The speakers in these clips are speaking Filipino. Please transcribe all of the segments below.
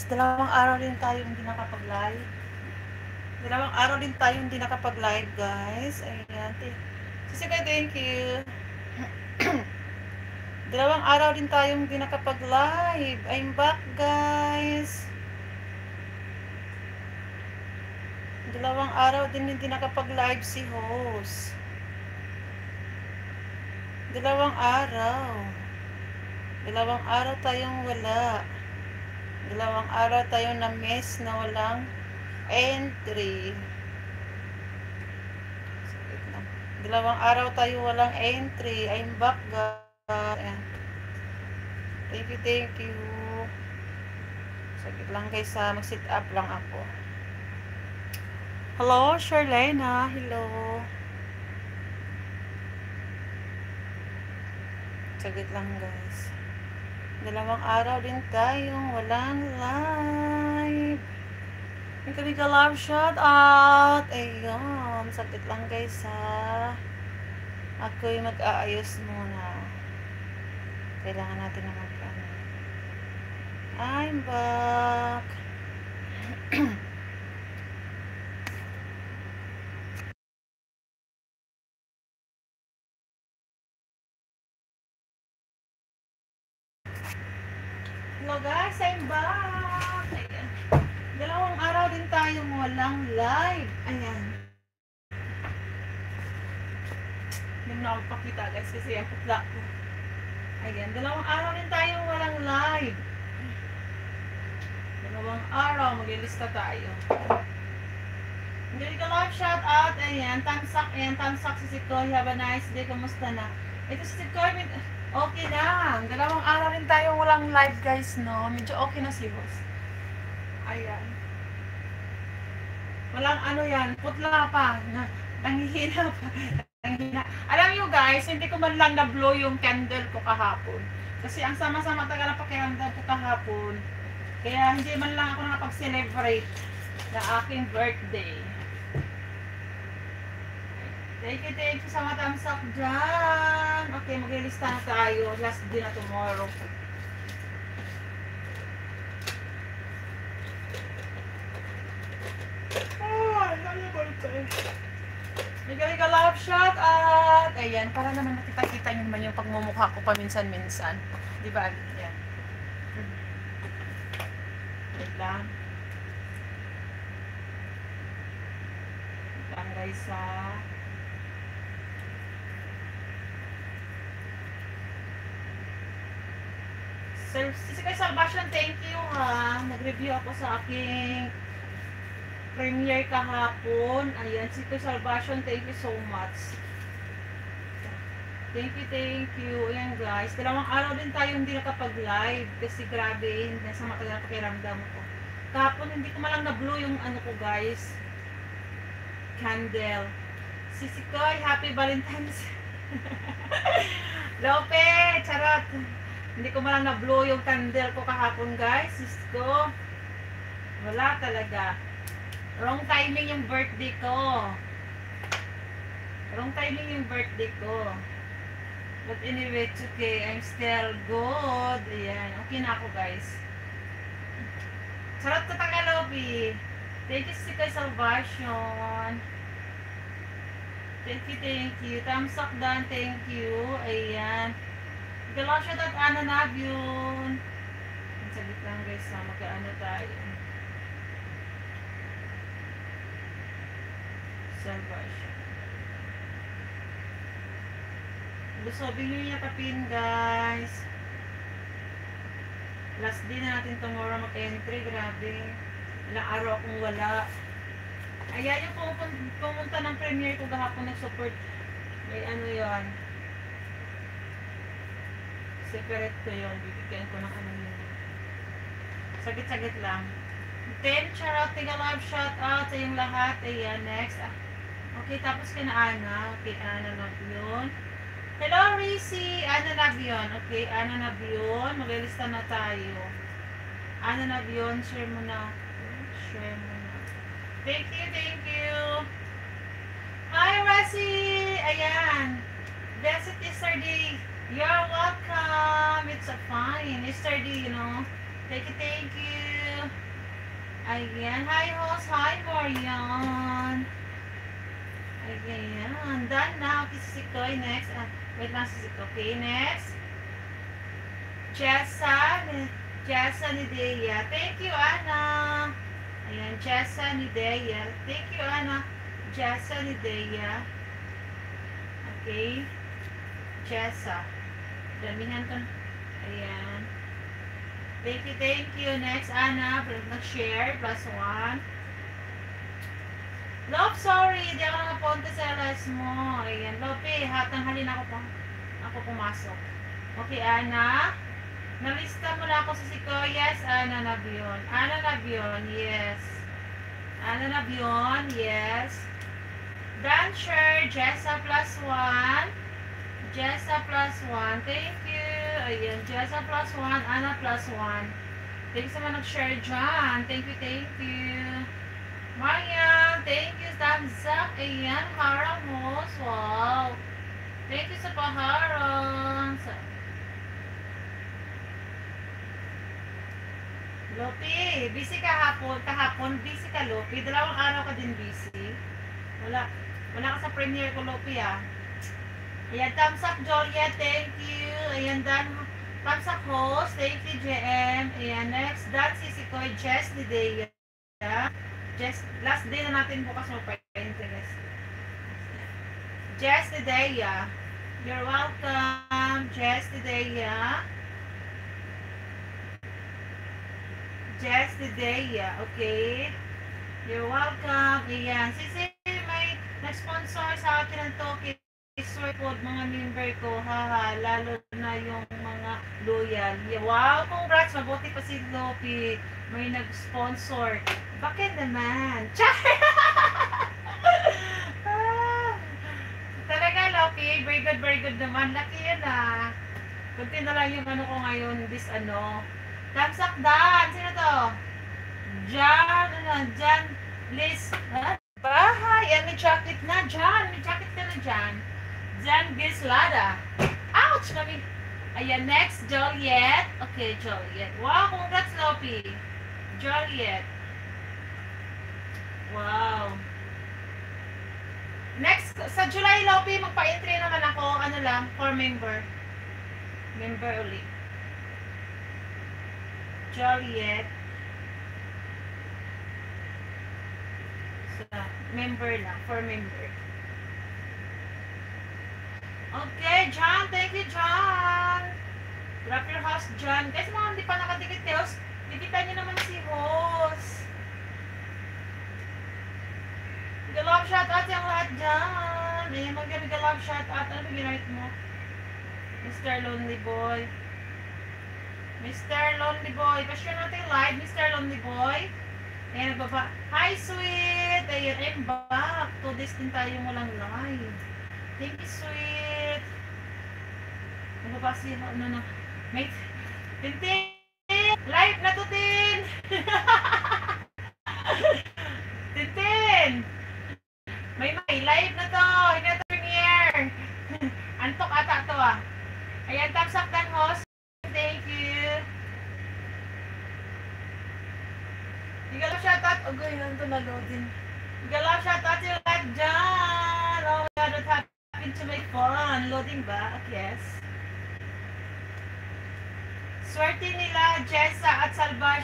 guys, dalawang araw din tayo hindi nakapag-live. Dalawang araw din tayo hindi nakapag-live guys. Ayan. Sisika, thank you. dalawang araw din tayo hindi nakapag-live. I'm back guys. Dalawang araw din hindi nakapag-live si host. Dalawang araw. Dalawang araw tayong wala. Dalawang araw tayo na miss na walang entry. Dalawang araw tayo walang entry. I'm back, guys. Thank you, thank you. Sakit lang guys ha. Mag-sit up lang ako. Hello, Charlena. Hello. Sagit lang guys. Dalawang araw din tayong walang live. May kami ka love shout out. Ayun. Sakit lang guys ha. Ako'y mag-aayos muna. Kailangan natin na mag ano. I'm back. Hello guys, I'm back! Ayan. Dalawang araw din tayong walang live. Ayan. Hindi mo na guys kasi ang putla ko. Ayan, dalawang araw din tayong walang live. Dalawang araw, maglilista tayo. Hindi ka live shout out. Ayan, tamsak. Ayan, tamsak si Sikoy. Have a nice day. Kamusta na? Ito si Sikoy. may- Okay lang. Dalawang araw rin tayong walang live guys, no? Medyo okay na si boss. Ayan. Walang ano yan, putla pa. Na, nanghihina pa. nanghihina. Alam nyo guys, hindi ko man lang na-blow yung candle ko kahapon. Kasi ang sama-sama taga na pakiramdam ko kahapon. Kaya hindi man lang ako nakapag-celebrate na aking birthday. Thank you, thank you sa mga thumbs up dyan. Okay, maglilista na tayo. Last day na tomorrow. Oh, eh? Liga-liga love shot at ayan, para naman makita-kita nyo naman yung pagmumukha ko paminsan-minsan. Di ba? Yan. Wait lang. Wait lang guys ha. Sir, si Kay Salvation, thank you ha. Nag-review ako sa aking premiere kahapon. Ayan, si Kay Salvation, thank you so much. Thank you, thank you. Ayan guys, dalawang araw din tayo hindi nakapag-live kasi grabe, nasa matagal na pakiramdam ko. Kahapon hindi ko malang na-blow yung ano ko guys. Candle. Si Sikoy, happy Valentine's. Lope, charot. Hindi ko malang na-blow yung candle ko kahapon, guys. Sis ko. Wala talaga. Wrong timing yung birthday ko. Wrong timing yung birthday ko. But anyway, it's okay. I'm still good. Ayan. Okay na ako, guys. Sarap ka Tagalobi. Thank you, Sika Salvation. Thank you, thank you. Thumbs up dan, thank you. Ayan. Galasya at ana na yun. Sagit lang guys, na magkaano tayo. Salvation. Lusobin nyo yung tapin guys. Last day na natin tomorrow mag-entry. Grabe. Ilang araw akong wala. Ayan yung pumunta, ng premiere ko gahapon nag-support. May ano yon separate ko yun. Bibigyan ko ng ano yun. Sagit-sagit lang. Then, charot, tiga live shout out sa yung lahat. Ayan, next. Ah, Okay, tapos kay na Ana. Okay, Ana na yun. Hello, Rizzy. Ana na yun. Okay, Ana na yun. Maglilista na tayo. Ana na yun. Share mo na. Share mo na. Thank you, thank you. Hi, Rizzy. Ayan. Blessed yesterday. You're welcome. It's a fine. Yesterday, you know. Thank you, thank you. Ayan. Hi, host. Hi, Marian. Ayan. Done na. Okay, si Sikoy. Next. Ah, wait lang si Sikoy. Okay, next. Jessa. Jessa ni. Thank you, Ana. Ayan. Jessa ni. Thank you, Ana. Jessa ni. Okay. Jessa. Damihan ko. Ayan. Thank you, thank you. Next, Ana, nag-share, plus one. Love, sorry, di ako nakapunta sa LS mo. Ayan, Love, eh, hatang halin ako, pang, ako pumasok. Okay, Ana. Nalista mo na ako sa Siko. Yes, Ana Nabion. Ana Nabion, yes. Ana Nabion, yes. Dancer, Jessa plus one. Jessa plus one. Thank you. Ayan, Jessa plus one. Ana plus one. Thank you sa mga nag-share dyan. Thank you, thank you. Mariam, thank you. Thumbs up. Ayan, harang mo. Wow. Thank you sa paharang. Sa Lopi, busy ka hapon, kahapon, busy ka Lopi. Dalawang araw ka din busy. Wala, wala ka sa premiere ko Lopi ah. Ayan, thumbs up Julia, thank you. Ayan, Dan, thumbs up host, thank you JM. Ayan, next, Dan Sisikoy, Jess ni Dea. Jess, last day na natin bukas mo pa interest. Jess ni Dea. You're welcome, Jess ni Dea. Jess Dea, okay? You're welcome. Ayan. Sisi, may nag-sponsor sa akin ng Toki Sweet Food, mga member ko, haha, lalo na yung mga loyal. Wow, congrats, mabuti pa si Lopi. May nag-sponsor. Bakit naman? Char! ah, talaga, Lopi, very good, very good naman. Laki yun ah. Kunti na lang yung ano ko ngayon, this ano, Thumbs up, Dan. Sino to? Jan, ano, Jan, Liz, ha? Bahay, yan, may jacket na, Jan. May jacket ka na, Jan. Jan Gislada. Ouch! Kami. Ayan, next, Joliet. Okay, Joliet. Wow, congrats, Lopi. Joliet. Wow. Next, sa July, Lopi, magpa-entry naman ako, ano lang, for member. Member ulit. Joliet. Sa member lang, for member. Okay, John. Thank you, John. Drop your house, John. Guys, mga hindi pa nakadikit eh. Host, Dikitan niyo naman si host. Galab shout out yung lahat dyan. Ayan, mag-galab shout out. Ano ba ginamit mo? Mr. Lonely Boy. Mr. Lonely Boy. Pa-share natin live, Mr. Lonely Boy. Ayan, nagbaba. Hi, sweet! Ayan, I'm back. Two days din tayo walang live. Thank you, sweet. Nagbaba si, ano na, mate. Tintin! Live na to, Tin! Tintin! May may, live na to! Hindi na to premiere! Antok ata to ah. Ayan, thumbs up dan host. Thank you. Igalaw shoutout. Oh, gawin lang ito naloadin. Igalaw shoutout yung lahat dyan. Oh my God, what happened to my phone? Loading ba? Yes. Swerte nila, Jessa at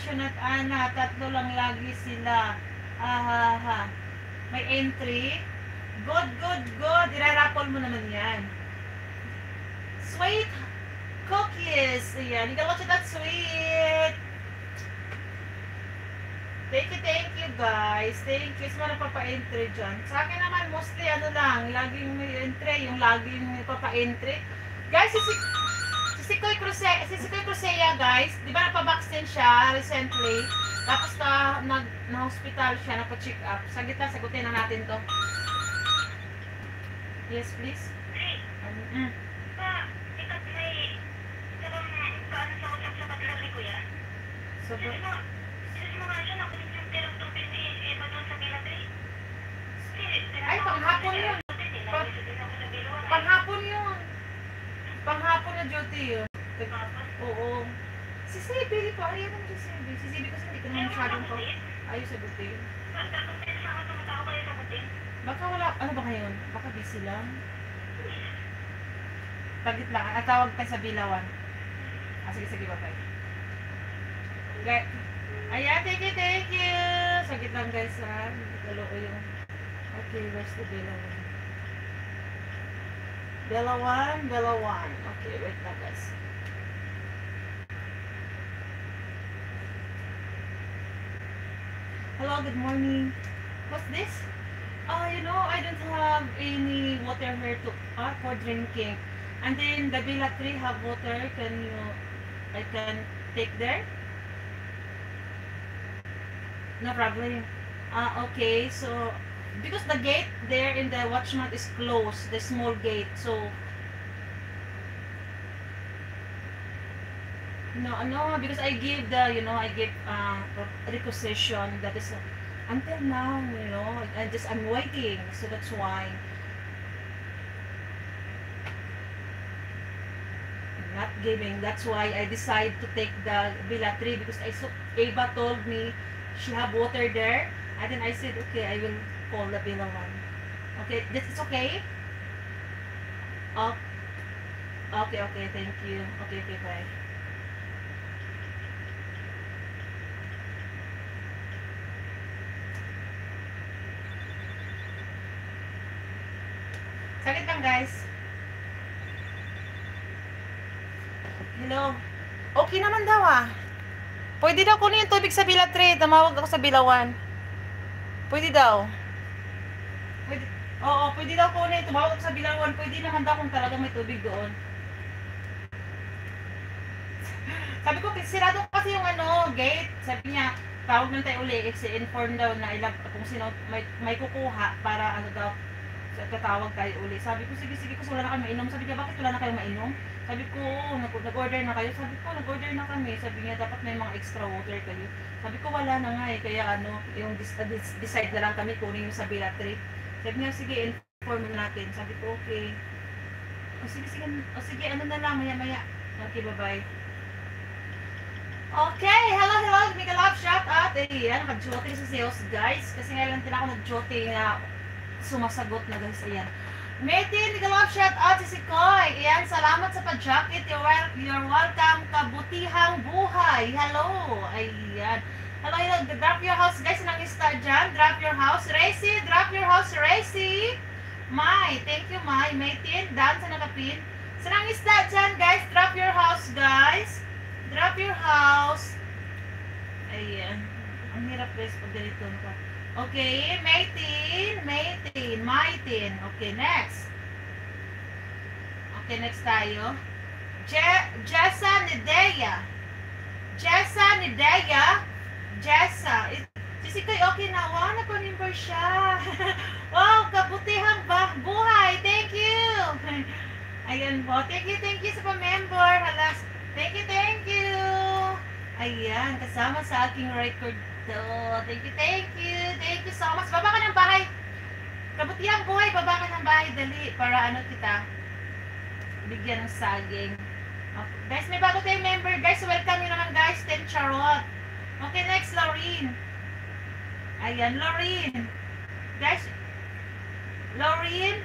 Salvation at Ana. Tatlo lang lagi sila. Ahaha. May entry. Good, good, good. Irarapol mo naman yan. Sweet cookies. Ayan. You can watch that sweet. Thank you, thank you guys. Thank you sa mga nagpapa-entry dyan. Sa akin naman, mostly ano lang, laging may entry, yung laging papa-entry. Guys, si, si, si Sikoy Cruce, si Sikoy Crucea guys, di ba nagpa-vaccine siya recently? Tapos na, nag, na-hospital siya, nagpa-check up. Sa gitna, sagutin na natin to. Yes, please. Mm. So, Ay, panghapon yun. Pang, panghapon yun. Panghapon na duty yun. Oo. Si Sebi, di pa. Ayaw naman si Sebi. Si Sebi kasi hindi ko naman masyadong ko. Ayos sa buting. Ang takot din sa mga tao kayo sa buting. Baka wala, ano ba ngayon? Baka busy lang. Tagit lang. At tawag tayo sa bilawan. Ah, sige, sige, bye-bye. Okay. Ayan, thank you, thank you. Sagit lang guys, ha. Lalo ko yung... Okay, where's the bilawan? Bilawan, one. Okay, wait lang guys. Hello, good morning. What's this? Uh, you know, I don't have any water here to uh, for drinking. And then the Villa 3 have water. Can you, I can take there? No problem. Uh, okay, so because the gate there in the watchman is closed, the small gate. So no, no, because I give the, you know, I give uh, requisition that is uh, until now, you know, I just I'm waiting, so that's why. Not giving. That's why I decide to take the Villa 3 because I saw Ava told me she have water there, and then I said, okay, I will call the one. Okay, this is okay. Oh, okay, okay, thank you. Okay, okay, bye. Sakit lang guys. Hello. Okay naman daw ah. Pwede daw kunin yung tubig sa Bila 3. Tumawag ako sa Bilawan. Pwede daw. Oo, pwede daw kunin. Tumawag ako sa Bilawan. Pwede naman daw kung talagang may tubig doon. Sabi ko, sirado kasi yung ano, gate. Sabi niya, tawag lang tayo uli. I-inform daw na ilag, kung sino may, may kukuha para ano daw, tatawag tayo uli. Sabi ko, sige, sige, kasi wala na kayo mainom. Sabi niya, bakit wala na kayo mainom? Sabi ko, nag- nag-order na kayo. Sabi ko, nag-order na kami. Sabi niya, dapat may mga extra water kayo. Sabi ko, wala na nga eh. Kaya ano, yung decide na lang kami kunin yung sa 3. Sabi niya, sige, inform natin. Sabi ko, okay. O sige, sige, o sige, ano na lang, maya, maya. Okay, bye-bye. Okay, hello, hello, Mika Love, shout out. Ayan, nag-jote sa sales, guys. Kasi ngayon lang din ako nag-jote na sumasagot na guys, ayan. Metin, Mika Love, shout out si Sikoy. Ayan, salamat sa pa-jacket. You're, wel- you're welcome, kabutihang buhay. Hello, ayan. Hello, hello, drop your house, guys, nang star dyan. Drop your house, Racy, drop your house, Racy. Mai, thank you, Mai. Metin, dan sa nakapin. Sa nang isda dyan, guys, drop your house, guys. Drop your house. Ayan. Ang hirap guys pag ganito. no? Okay, Maytin. Maytin. Maytin. Okay, next. Okay, next tayo. Je Jessa Nidea. Jessa Nidea. Jessa. Sikoy, okay na. Wow, nag-remember siya. wow, kabutihang ba buhay. Thank you. Ayan po. Thank you, thank you sa pa-member. Halas, Thank you, thank you. Ayan, kasama sa aking record to. Thank you, thank you. Thank you so much. Baba ka ng bahay. Kabutihang buhay, baba ka ng bahay. Dali, para ano kita. Bigyan ng saging. Okay. Guys, may bago tayong member. Guys, welcome nyo naman guys. Ten Charot. Okay, next, Laureen. Ayan, Laureen. Guys, Laureen.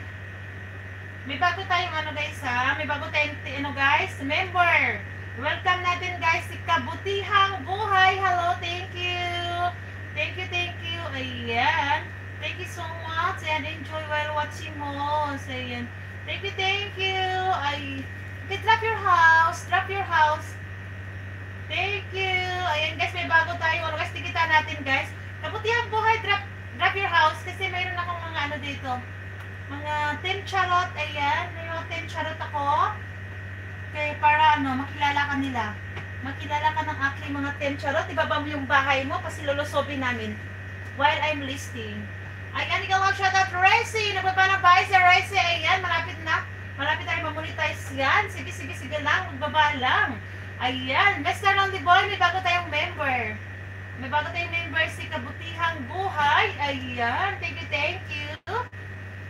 May bago tayong ano guys ha. May bago tayong ano guys, member. Welcome natin guys si Kabutihang Buhay. Hello, thank you. Thank you, thank you. Ayan. Thank you so much and enjoy while watching mo. So, ayan. Thank you, thank you. Ay, okay, drop your house. Drop your house. Thank you. Ayan guys, may bago tayo. Ano guys, tikita natin guys. Kabutihang Buhay, drop, drop your house. Kasi mayroon akong mga ano dito. Mga 10 charot. Ayan, may mga 10 charot ako. Kaya para ano, makilala ka nila. Makilala ka ng aking mga 10 charot. Ibaba mo yung bahay mo kasi lulusobin namin while I'm listing. Ayan, ikaw ang shoutout Racy. Nagbaba ng bahay si Racy. Ayan, malapit na. Malapit tayo mamonetize yan. Sige, sige, sige lang. Magbaba lang. Ayan, Mr. Lonely Boy, may bago tayong member. May bago tayong member si Kabutihang Buhay. Ayan, thank you, thank you.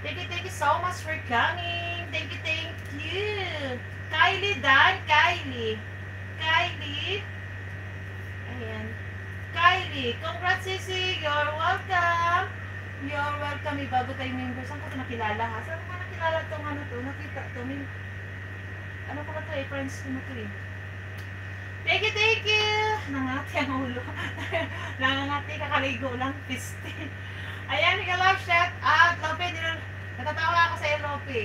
Thank you, thank you so much for coming. Thank you, thank you. Kylie Dan, Kylie. Kylie. Ayan. Kylie. Congrats, Sisi. You're welcome. You're welcome. May bago tayong member. Saan ko ito nakilala ha? Saan ko nakilala itong ano to? Nakita to. May... Ano ko na to eh? Friends ko na to eh. Thank you, thank you! Nangati ang ulo. Nangangati, kakaligo lang. Piste. Ayan, ikaw love shout out. Lope, din natatawa ako sa iyo, Lope.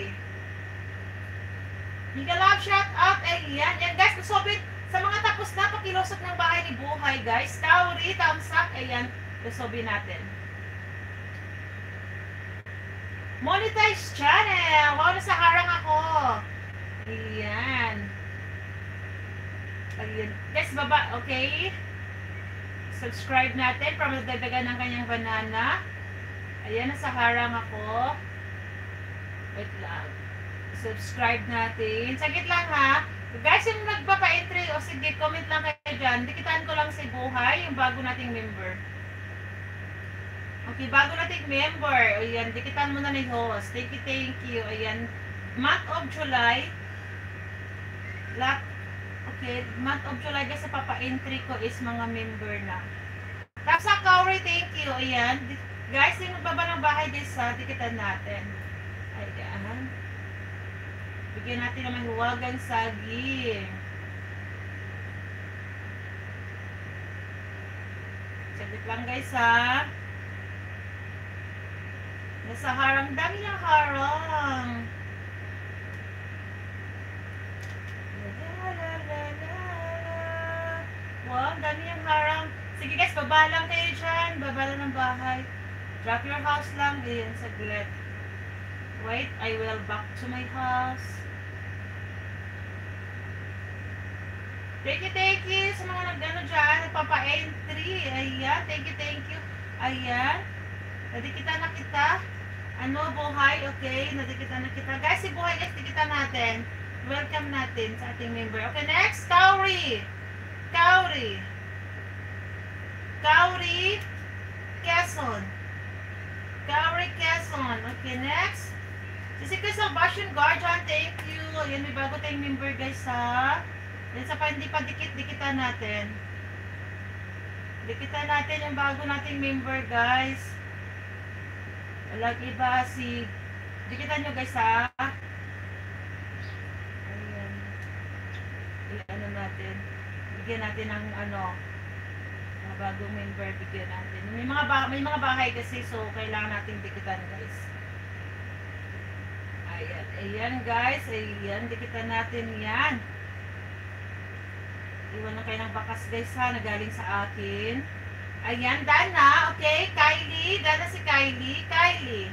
Mika love shout out. Ayan, yan guys, kusobit. Sa mga tapos na, pakilusot ng bahay ni Buhay, guys. Kauri, thumbs up. Ayan, kusobin natin. Monetize channel. Wow, nasa harang ako. Ayan. Ayan. Guys, baba, okay? Subscribe natin para madagdagan ng kanyang banana. Ayan, nasa harang ako. Wait lang. Subscribe natin. Sagit lang ha. Guys, yung nagpapa-entry, o sige, comment lang kayo dyan. Dikitaan ko lang si Buhay, yung bago nating member. Okay, bago nating member. Ayan, dikitan mo na ni host. Thank you, thank you. Ayan, month of July. Lahat Okay, month of July sa papa-entry ko is mga member na. Tapos sa Kauri, thank you. Ayan. Guys, yung nagbaba ng bahay guys, sa tikitan natin. Ayan. Bigyan natin ng mahiwagang saging. Saglit lang guys ha. Nasa harang, dami ng harang. La, la, la, la, la. Wow, dami yung harang. Sige guys, baba lang kayo dyan. Baba lang ng bahay. Drop your house lang. Ayan, saglit. Wait, I will back to my house. Thank you, thank you sa mga nagano dyan, nagpapa-entry. Ayan, thank you, thank you. Ayan. Nadikita na kita. Ano, buhay, okay? Nadikita na kita. Guys, si buhay, guys, dikita natin. Welcome natin sa ating member. Okay, next, Kauri. Kauri. Kauri Quezon. Kauri Quezon. Okay, next. Si Chris Salvation Guardian, thank you. Ayan, may bago tayong member, guys, ha? Yan sa pa, hindi pa dikit, dikitan natin. Dikitan natin yung bago nating member, guys. Walang iba si... Dikitan nyo, guys, ha? Ayan. Ano natin. Bigyan natin ng ano, mga bagong member, bigyan natin. May mga, may mga bahay kasi, so kailangan nating dikitan, guys. Ayan, ayan guys, ayan, dikitan natin yan. Iwan na kayo ng bakas guys ha, na galing sa akin. Ayan, Dana, okay, Kylie, Dana si Kylie, Kylie.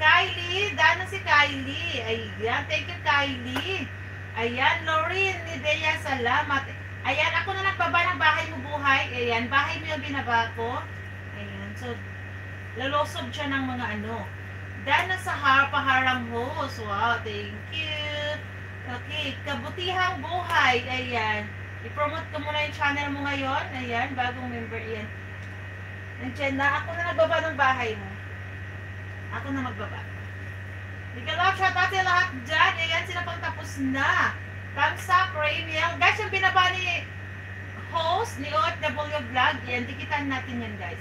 Kylie, Dana si Kylie. Ayan, thank you Kylie. Ayan, Lauren, Nidea, salamat. Ayan, ako na nagbaba ng bahay mo buhay. Ayan, bahay mo yung binaba ko. Ayan, so, lalosob siya ng mga ano. Dana sa har paharang host. Wow, thank you. Okay, kabutihang buhay. Ayan. I-promote ko muna yung channel mo ngayon. Ayan, bagong member yan. Nandiyan na. Ako na nagbaba ng bahay mo. Ako na magbaba. Out sa lahat dyan. Ayan, sila pang tapos na. Thumbs up, Ramiel. Guys, yung binaba ni host ni OFW Vlog, yan, dikitan natin yan, guys.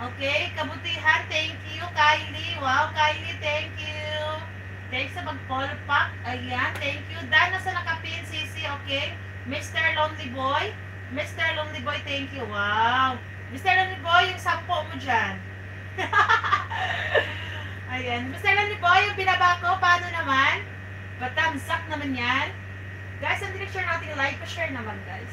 Okay, kabutihan, thank you, Kylie. Wow, Kylie, thank you. Thanks sa pag-call pack. Ayan, thank you. Dana sa nakapin, Sisi, okay? Mr. Lonely Boy. Mr. Lonely Boy, thank you. Wow. Mr. Lonely Boy, yung sampo mo dyan. Ayan. Mr. Lonely Boy, yung binaba ko, paano naman? Batamsak naman yan. Guys, ang direct share natin live, pa-share naman, guys.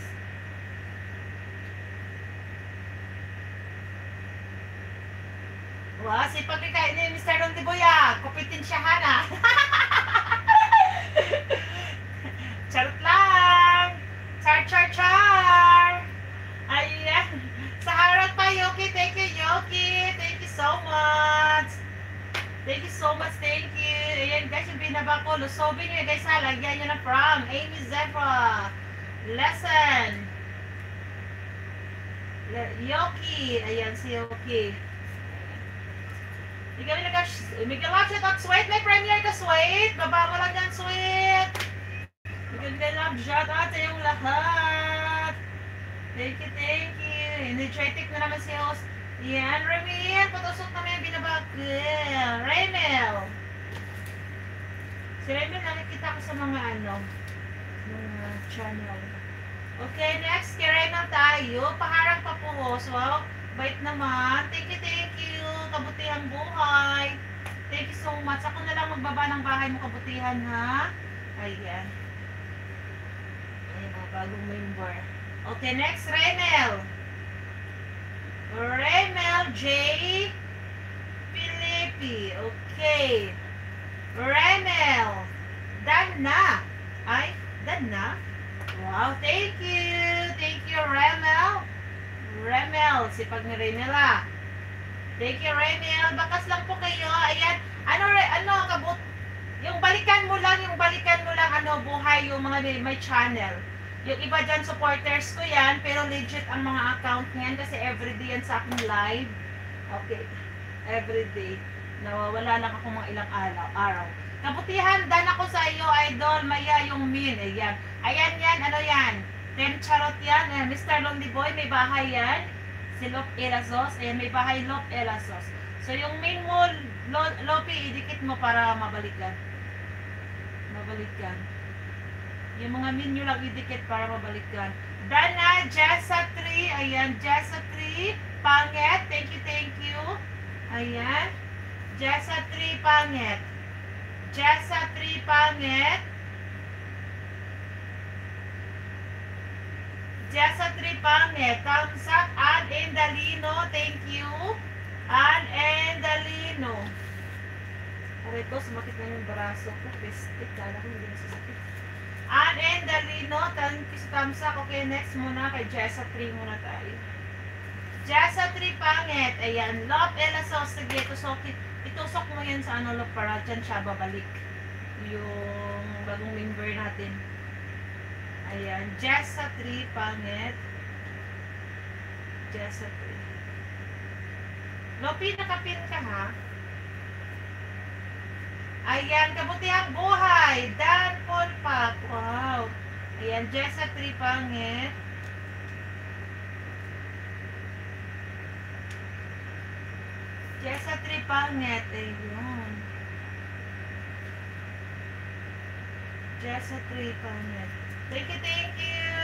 Wow, si pagkikain ni Mr. Lonely Boy, ah. Kupitin siya, Hana. Charot lang. Char, char, char. Thank you so much. Thank you. Ayan, guys, yung binaba ko. Lusobin nyo, guys, ha. Lagyan nyo na from Amy Zephyr. Lesson. Le- Yoki. Ayan, si Yoki. Hindi kami nag May kalap siya at sweet. May premiere ka sweet. Baba mo lang yan sweet. Bigyan ka lang shout out sa yung lahat. Thank you, thank you. Energetic na naman si host. Yan, Remel. Patusok na may binabag. Yeah. Remel. Si Remel, nakikita ko sa mga ano, mga channel. Okay, next, kay Remel tayo. Paharang pa po host. Wow, bait naman. Thank you, thank you. Kabutihang buhay. Thank you so much. Ako na lang magbaba ng bahay mo kabutihan, ha? Ayan. Ayan, mga bagong member. Okay, next, Remel. Remel J. Filipi. Okay. Remel. Done na. Ay, done na. Wow, thank you. Thank you, Remel. Remel, sipag ni Remel ah. Thank you, Remel. Bakas lang po kayo. Ayan. Ano, ano, kabut... Yung balikan mo lang, yung balikan mo lang, ano, buhay yung mga may, may channel. Yung iba dyan, supporters ko yan, pero legit ang mga account niyan kasi everyday yan sa aking live. Okay. Everyday. Nawawala lang ako mga ilang araw. araw. Kabutihan, dan ako sa iyo, idol, maya yung min. Ayan. Ayan yan, ano yan? Ten charot yan. Ayan, Mr. Lonely Boy, may bahay yan. Si Lop Elazos. Ayan, may bahay Lop Elazos. So, yung main mo, Lo- Lopi, idikit mo para mabalikan. Mabalikan. Yung mga menu lang idikit para mabalikan. Dana, Jessa 3. Ayan, Jessa 3. Pangit. Thank you, thank you. Ayan. Jessa 3, pangit. Jessa 3, pangit. Jessa 3, pangit. Thumbs up. Ann Endalino. Thank you. Ann Endalino. Aray ko, sumakit na yung braso ko. Pistik. Kala ko hindi nasasakit. Ann Endalino. Thank you sa thumbs up. Okay, next muna kay Jessa 3 muna tayo. Jessa 3 pangit. Ayan. Love Elaso. Sige, tusok, itusok mo yan sa ano, love, para dyan siya babalik. Yung bagong member natin. Ayan. Jessa 3 pangit. Jessa 3. Lopi, nakapin ka ha? Ayan, kabutihang buhay. Dan Pac. Wow. Ayan, Jessa 3 pangit. Jessa 3 pangit. Ayun. Jessa 3 pangit. Thank you, thank you.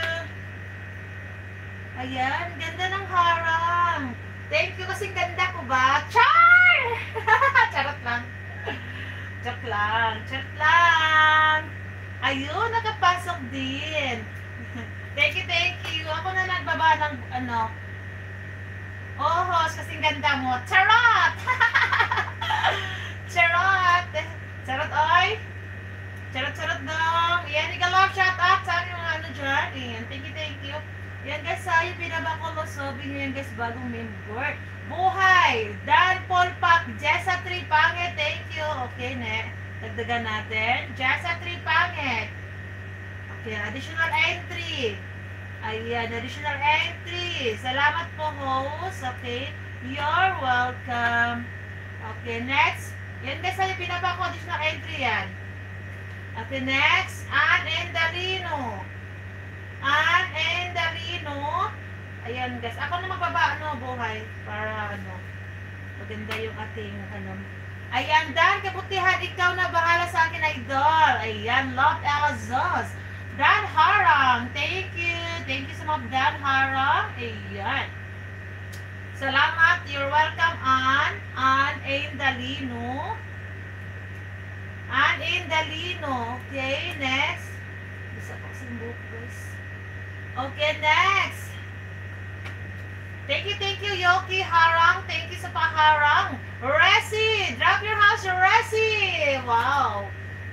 Ayan, ganda ng harang. Thank you kasi ganda ko ba? Char! Charot lang. Joke lang. Charot lang. Ayun, nakapasok din. thank you, thank you. Ako na nagbaba ng ano. Oh, host, kasing ganda mo. Charot! Charot! Charot, oy! Charot-charot dong! Yan, igalap, shout out sa aming mga ano dyan. Ayan, thank you, thank you. Yan guys, sa yung pinabako sabi nyo yan guys, bagong member. Buhay! Dan Paul Pac, Jessa 3 Pangit, thank you. Okay, ne. Dagdagan natin. Jessa 3 Pangit. Okay, additional entry. Ayan, additional entry. Salamat po, host. Okay, you're welcome. Okay, next. Yan guys, sa yung pinabako, additional entry yan. Okay, next. Ann Endalino. Ann Endalino. Ayan, guys. Ako na magbaba, ano, buhay. Para, ano, maganda yung ating, ano. Ayan, Dan, kabutihan. Ikaw na bahala sa akin, idol. Ayan, Love Elazos. Dan Harang. Thank you. Thank you so much, Dan Harang. Ayan. Salamat. You're welcome, Ann. Ann Endalino. Ann Indalino. Okay, next. Bisa ko sa buhok, guys. Okay, next. Thank you, thank you, Yoki Harang. Thank you sa paharang. Resi, drop your house, Resi. Wow.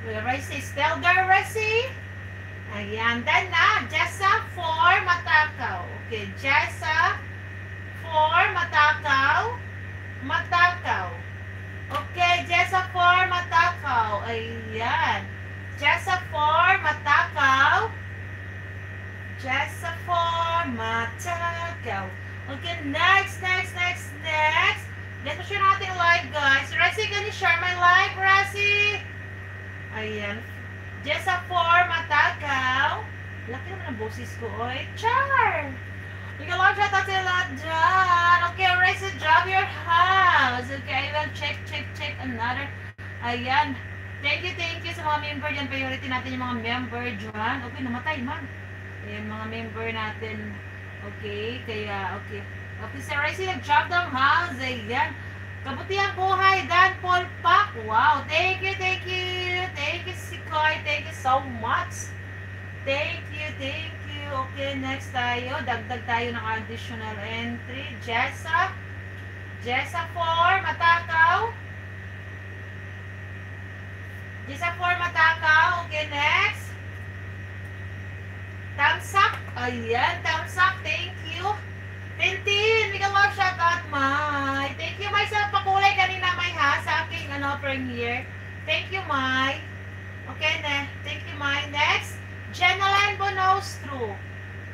Resi, Stelgar Resi. Ayan, dan na. Jessa for Matakaw. Okay, Jessa for Matakaw. Matakaw. Okay, Jessa for Matakaw. Ayan. Jessa for Matakaw. Jessa for Matakaw. Okay, next, next, next, next. Let's share natin live, guys. Resi, can you share my live, Resi? Ayan. Jessa for Matakaw. Laki naman ang boses ko, oy. Char! Bigyan lang out sa lahat dyan. Okay, the job your house. Okay, well, check, check, check another. Ayan. Thank you, thank you sa mga member dyan. Priority natin yung mga member dyan. Okay, namatay man. Ayan, mga member natin. Okay, kaya, okay. Okay, sa Raise the job ng house. Ayan. Kabutihan buhay, Dan Paul Pak. Wow, thank you, thank you. Thank you, Sikoy. Thank you so much. Thank you, thank you. Okay, next tayo. Dagdag tayo ng additional entry. Jessa. Jessa 4, Matakaw. Jessa 4, Matakaw. Okay, next. Thumbs up. Ayan, thumbs up. Thank you. Tintin, bigyan mo shout out, Mai. Thank you, Mai, sa pakulay kanina, Mai, ha, sa aking, ano, premiere. Thank you, Mai. Okay, ne. Thank you, Mai. Next, Jenaline Bonostro.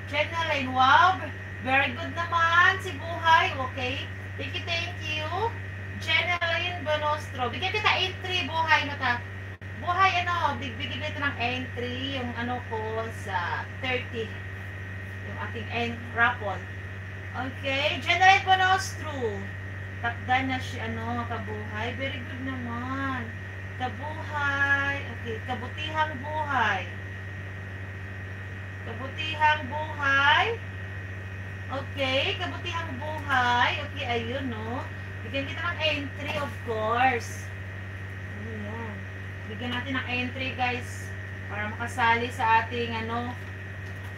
Jenaline, wow. Very good naman si Buhay. Okay. Thank you, thank you. Jenaline Bonostro. Bigyan kita entry, Buhay, mata. Buhay, ano, big- bigyan kita ng entry, yung ano ko sa 30. Yung aking en- raffle. Okay, Generate Bonostro. Takda na si ano, kabuhay. Very good naman. Kabuhay. Okay, kabutihang buhay. Kabutihang buhay. Okay, kabutihang buhay. Okay, ayun, no. Bigyan kita ng entry, of course. Bigyan natin ng entry, guys. Para makasali sa ating, ano,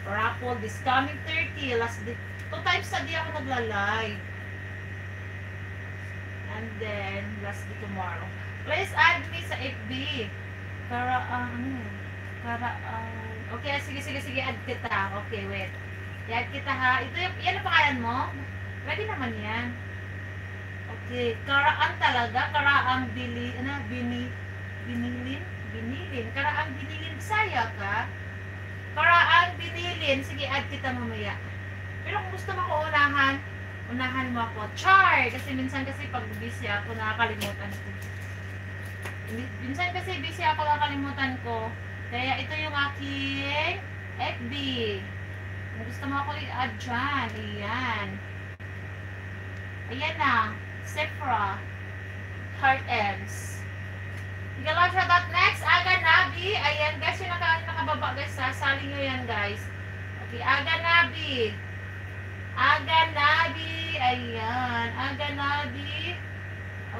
raffle this coming 30. Last day. Two times na di ako nagla-live. And then, last day tomorrow. Please add me sa FB. Para, ah, ano yun? Para, ah, okay, sige, sige, sige, add kita. Okay, wait. I-add kita ha. Ito yung, yan ang pangalan mo? Pwede naman yan. Okay, karaan talaga. Karaang bili, ano, bini, binilin? Binilin. Karaang binilin. Saya ka? Karaang binilin. Sige, add kita mamaya. Pero kung gusto mo ko unahan, unahan mo ako. Char! Kasi minsan kasi pag busy ako, nakakalimutan ko. Min- Minsan kasi busy ako, nakakalimutan ko. Kaya ito yung aking FB. Kung gusto mo ako i-add dyan, ayan. Ayan na. Sephora. Heart Ends. Ikaw siya next. Aga Nabi. Ayan guys, yung naka, nakababa guys. Sasali nyo yan guys. Okay, Aga Nabi. Aga Nabi. Ayan. Aga Nabi.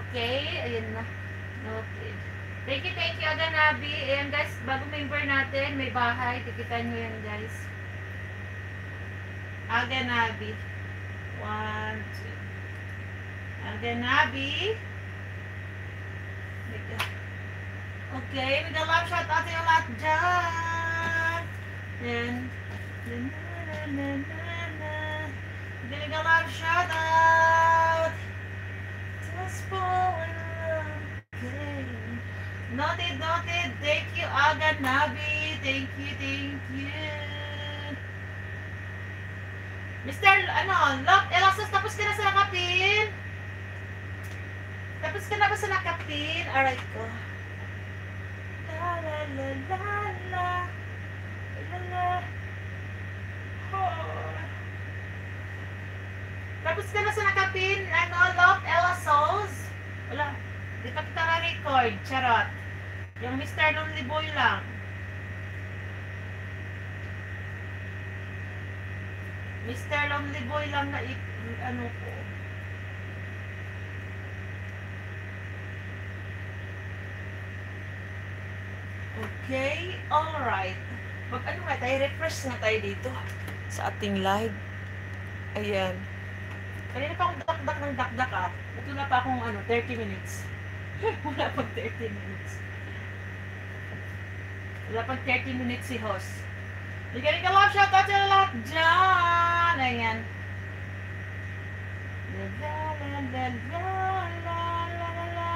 Okay. Ayan na. Noted. Thank you, thank you, Aga Nabi. Ayan guys, bago member natin, may bahay. Tikitan nyo yan guys. Aga Nabi. One, two. Aga Nabi. Okay, may love shout out yung lahat dyan. Na na. Big love shout out. Just fall in love again. Noted. Thank you, Aga Nabi. Thank you, thank you. Mr. Ano, Lock, Elastos, tapos ka na sa nakapin? Tapos ka na ba sa nakapin? Alright ko. Tapos ka na sa nakapin, ano, Lock, Elastos? Wala. Di pa kita na-record. Charot. Yung Mr. Lonely Boy lang. Mr. Lonely Boy lang na ano ko. Okay, alright. Mag ano nga tayo, refresh na tayo dito sa ating live. Ayan. Kanina pa akong dakdak ng dakdak ah. Ito na pa akong ano, 30 minutes. Wala pang 30 minutes. Wala pang 30 minutes si host. Bigyan ka love shout out sa lahat dyan. Ayan. La la la la la la la la la.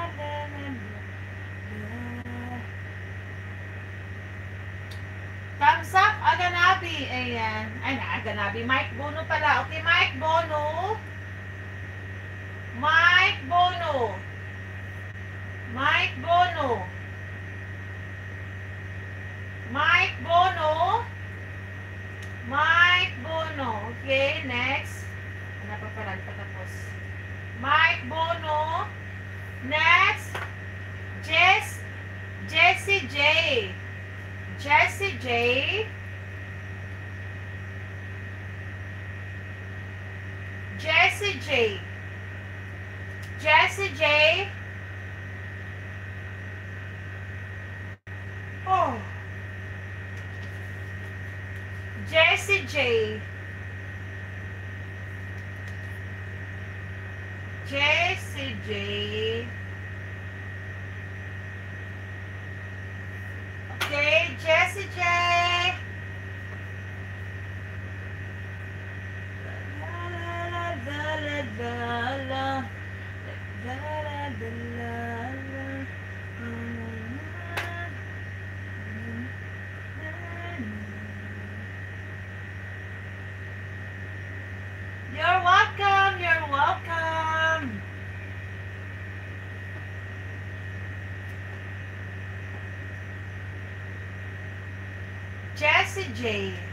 Thumbs up, Aganabi. Ayan. Ay, na, Aganabi. Mike Bono pala. Okay, Mike Bono. Mike Bono. Mike Bono. Mike Bono. Mike Bono. Okay, next. pala, di pa tapos. Mike Bono. Next, today Jessie J.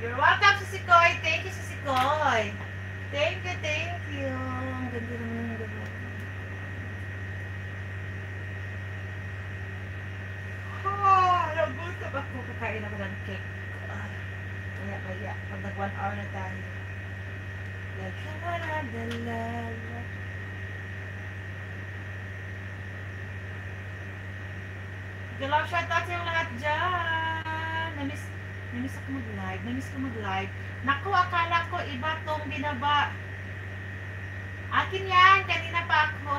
You're welcome, Sisikoy. Thank you, Sisikoy. Thank you, thank you. Ang ganda naman ng ganda. Ah, nagutom ako. Kakain ako ng cake. Ah, Kaya, kaya. Pag nag one hour na tayo. La, la, la, la, la, la. Galap shoutout sa yung lahat dyan. Namiss, namiss ako mag-live. Namiss ko mag-live. Naku, akala ko iba tong binaba. Akin yan. Kanina pa ako.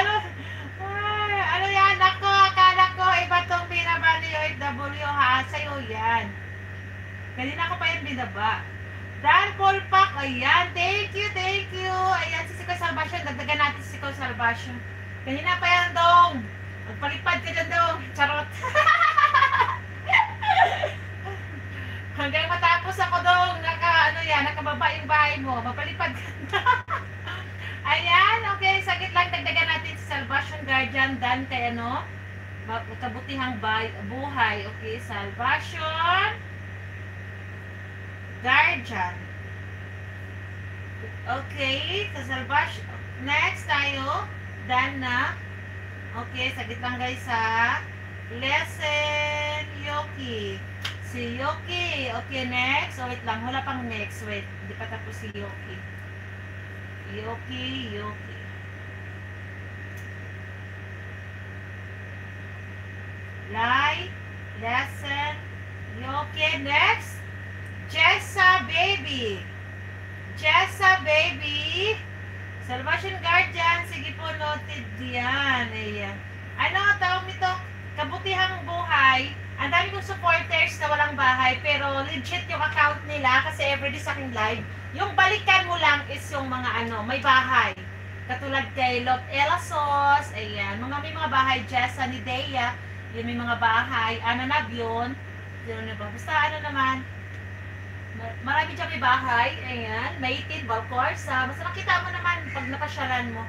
ano? Ay, ano yan? Naku, akala ko iba tong binaba ni OFW ha. Sa'yo yan. Kanina ko pa yan binaba. Dan Paul Pak, ayan. Thank you, thank you. Ayan, si Siko Salvation. Dagdagan natin si Siko Salvation. Kanina pa yan, Dong. Magpalipad ka dyan, Dong. Charot. Hanggang matapos ako, Dong. Naka, ano yan, nakababa yung bahay mo. Mapalipad ka. Ayan, okay. Sagit lang, dagdagan natin si Salvation Guardian. Dan kay ano, kabutihang buhay. Okay, Salvation Guardian. Okay, sa Salvation. Next tayo. Dan na. Okay, sagit lang guys ha. Lesson Yoki. Si Yoki. Okay, next. Oh, wait lang. Wala pang next. Wait. Hindi pa tapos si Yoki. Yoki, Yoki. Lie. Lesson. Yoki. Next. Jessa Baby. Jessa Baby. Salvation Guardian, sige po, noted yan. Ayan. Ano tawag nito? Kabutihang buhay. Ang dami kong supporters na walang bahay, pero legit yung account nila kasi everyday sa aking live. Yung balikan mo lang is yung mga ano, may bahay. Katulad kay Lot Elasos, ayan. Mga may mga bahay, Jessa ni Dea, yun may mga bahay. Ano na yun? Yun? Basta ano naman, Ma- Marami dyan may bahay. Ayan. Maitin, Valcorsa. Basta nakita mo naman pag napasyalan mo.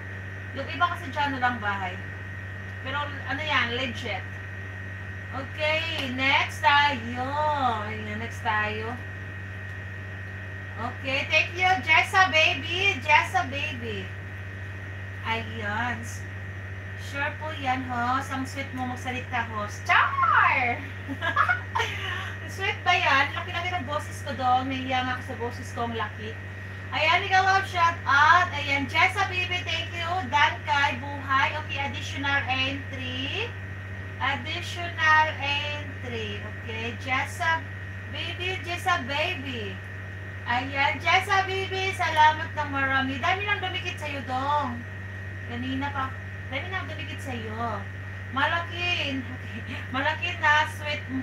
Yung iba kasi dyan lang bahay. Pero ano yan, legit. Okay, next tayo. Ayan, next tayo. Okay, thank you, Jessa Baby. Jessa Baby. Ayan. Sure po yan, host. Ang sweet mo magsalita, host. Char! Sweet ba yan? Laki-laki ng boses ko doon. Nahiya nga ako sa boses ko. Ang laki. Ayan, ikaw love shout out. Ayan, Jessa Baby, thank you. Dan Kay, Buhay. Okay, additional entry. Additional entry. Okay, Jessa Baby, Jessa Baby. Ayan, Jessa Baby, salamat ng marami. Dami nang dumikit sa'yo, Dong. Kanina pa. Dami nang dumikit sa'yo. Malaki. Malaki na sweet mo.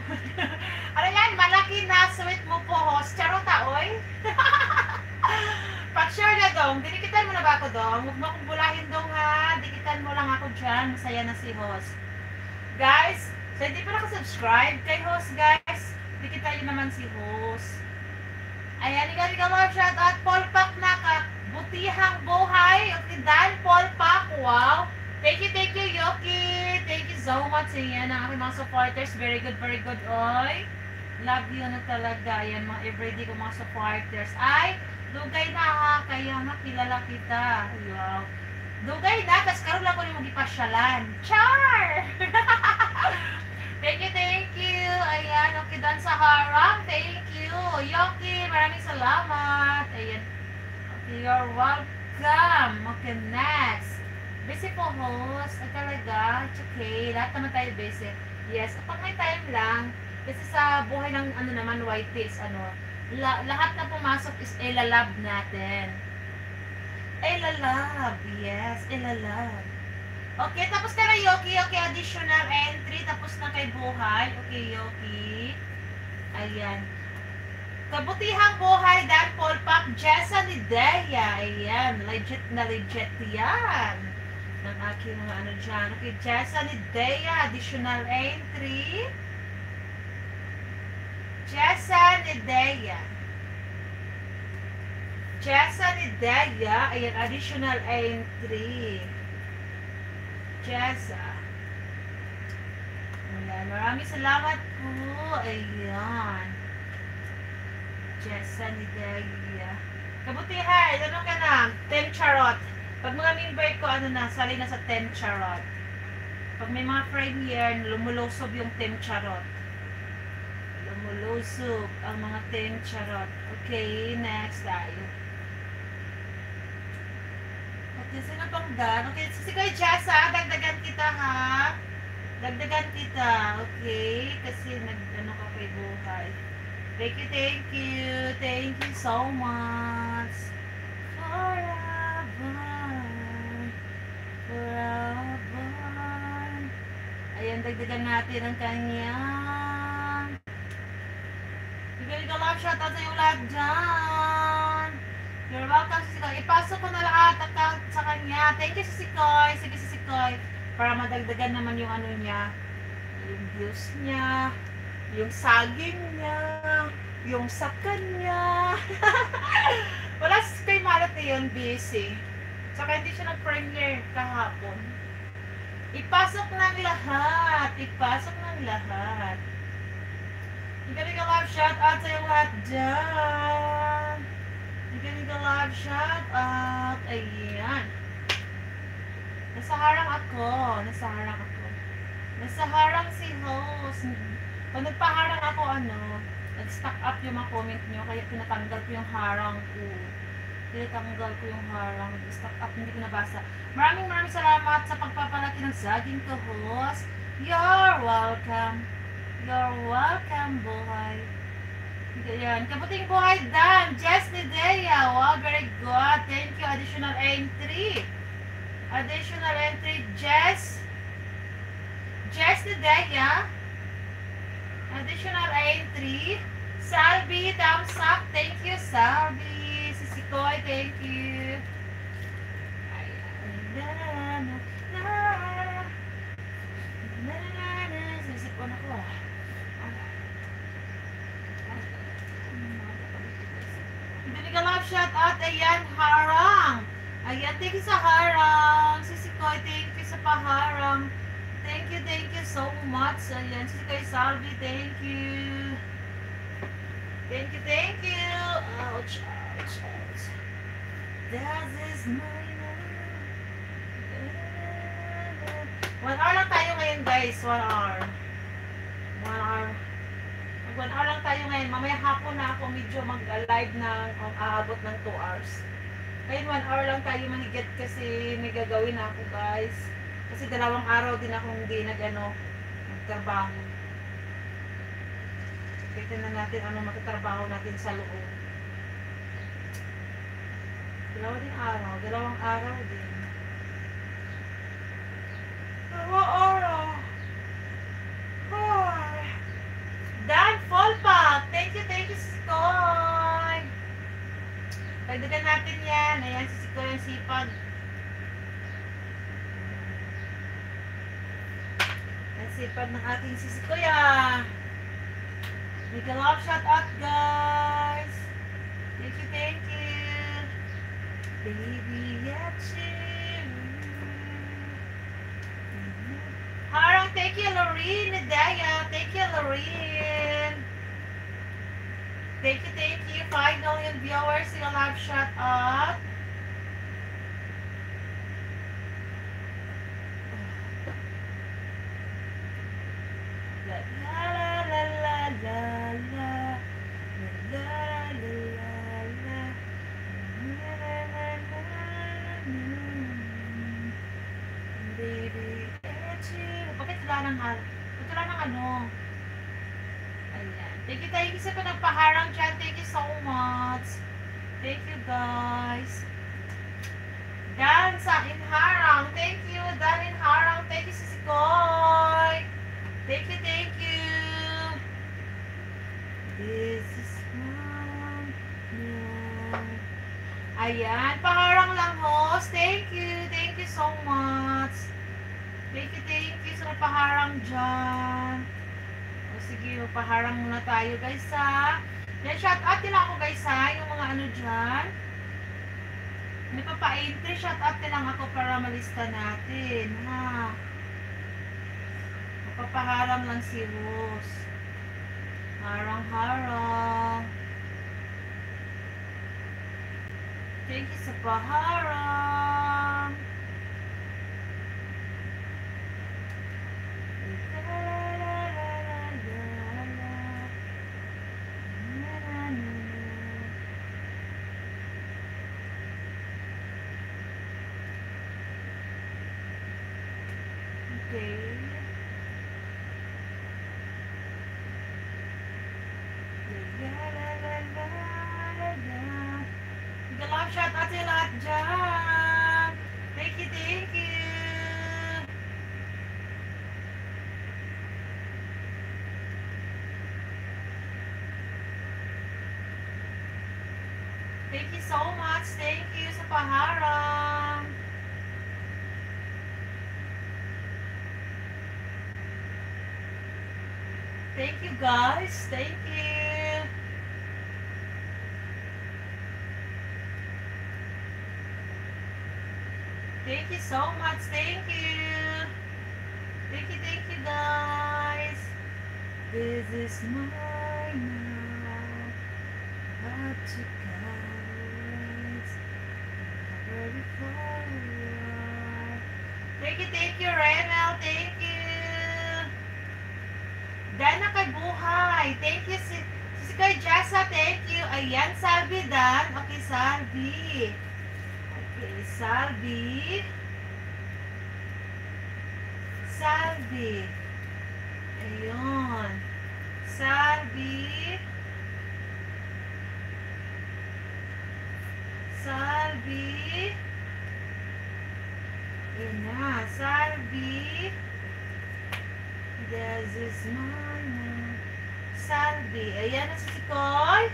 ano yan? Malaki na sweet mo po, host. Charot ah, oy. Pag-share na dong. Dinikitan mo na ba ako dong? Huwag mo akong bulahin dong ha. Dikitan mo lang ako dyan. Masaya na si host. Guys, sa hindi pa nakasubscribe kay host, guys, dikitan nyo naman si host. Ayan, ikaw, ikaw, love shout out. Paul Pak na ka. Butihang buhay. Okay, Dan, Paul Pak. Wow. Thank you, thank you, Yoki. Thank you so much. Ayan, ang aking mga supporters. Very good, very good. Oy. Love you na talaga. Ayan, mga everyday ko mga supporters. Ay, dugay na ha. Kaya makilala kita. Wow. Dugay na. Kas karoon lang ko ni magipasyalan. Char! thank you, thank you. Ayan, okay, dan sa harang. Thank you. Yoki, maraming salamat. Ayan. Okay, you're welcome. Okay, next. Busy po host. Ay talaga. It's okay. Lahat naman tayo busy. Yes. Pag may time lang, kasi sa buhay ng ano naman, white tails, ano, la- lahat na pumasok is ilalab natin. Ilalab. Yes, ilalab. Okay, tapos na Yoki. Okay, additional entry. Tapos na kay buhay. Okay, Yoki. Ayan. Kabutihang buhay, Dan Paul Pack, Jessa ni Dea. Ayan, legit na legit yan. Ng aking mga ano dyan. Okay, Jessa ni Dea, additional entry. Jessa ni Dea. Jessa ni Dea, ayan, additional entry. Jessa. Ayan, maraming salamat po. Ayan. Jessa ni Delia. Kabutihan, ano ka na? 10 charot. Pag mga member ko, ano na, sali na sa 10 charot. Pag may mga frame year, lumulosob yung 10 charot. Lumulosob ang mga 10 charot. Okay, next tayo. Okay, sino pang dan? Okay, si Kuya dagdagan kita ha. Dagdagan kita, okay? Kasi nag, ano ka kay buhay. Thank you, thank you. Thank you so much. Forever. Forever. Ayan, dagdagan natin ang kanyang. Bigay ka love shout out sa yung lahat dyan. You're welcome, Sisikoy. Ipasok ko na lahat account sa kanya. Thank you, Sisikoy. Sige, Sisikoy. Para madagdagan naman yung ano niya. Yung views niya yung saging niya, yung sakan niya. Wala si kay Malate yun, busy. Saka hindi siya nag-premiere kahapon. Ipasok ng lahat. Ipasok ng lahat. Galing ka live shout out sa yung lahat dyan. Galing ka live shout out. Ayan. Nasa harang ako. Nasa harang ako. Nasa harang si host. Pag nagpaharang ako, ano, nag-stack up yung mga comment nyo, kaya tinatanggal ko yung harang ko. Tinatanggal ko yung harang, nag-stack up, hindi ko nabasa. Maraming maraming salamat sa pagpapalaki ng saging ko, host. You're welcome. You're welcome, buhay. Ganyan. Kabuting buhay, Dan. Jess Nidea. Wow, very good. Thank you. Additional entry. Additional entry, Jess. Jess Nidea. Additional entry. Salvi, thumbs up. Thank you, Salvi. Sisikoy, thank you. Ayan. Na, na, na, na, na, na. Sisipon ako. Hindi ka love shout out. Ayan, harang. Ayan, thank you sa harang. Sisikoy, thank you sa paharang. Thank you, thank you so much. Ayan, si kay Salvi, thank you. Thank you, thank you. Ouch, ouch, ouch. That is my. One hour lang tayo ngayon, guys. One hour. One hour. One hour lang tayo ngayon. Mamaya hapon na ako medyo mag-live ng um, aabot ng two hours. Ngayon, one hour lang tayo manigit kasi may gagawin ako, guys. Kasi dalawang araw din akong hindi nag ano, nagtrabaho. Kita na natin ano magtatrabaho natin sa loob. Dalawa din araw, dalawang araw din. Dalawang araw. Ay. Dan Folpak, thank you, thank you, Sikoy. Dagdagan natin yan. Ayan, si Sikoy ang sipag. Ang sipag ng ating sisi kuya. Make a love shout out, guys. Thank you, thank you. Baby, at you. Harang, thank you, Lorene. Daya, thank you, Lorene. Thank you, thank you. 5 million viewers. Yung live shout out. La la la la la la wala ng wala ng ano? Ayan. Thank you, thank you sa pinagpaharang dyan. Thank you so much. Thank you, guys. Dan sa Inharang. Thank you, Dan Inharang. Thank you, Sisi Koy. Thank you, thank you. This is my love. Ayan, paharang lang host. Thank you, thank you so much. Thank you, thank sa paharang dyan. O sige, paharang muna tayo guys ha. Yan, shout out nila ako guys ha, yung mga ano dyan. Nagpapa-entry, shout out lang ako para malista natin ha. Papaharang lang si Rose. Harang-harang. Thank you sa paharang. day. Gelap şat atı lahat you guys. Thank you. Thank you so much. Thank you. Thank you, thank you guys. This is my Salvi. Okay, Salvi. Salvi. Ayun. Salvi. Salvi. Yun na. Salvi. This is mine. Salvi. Ayan na si Sikoy.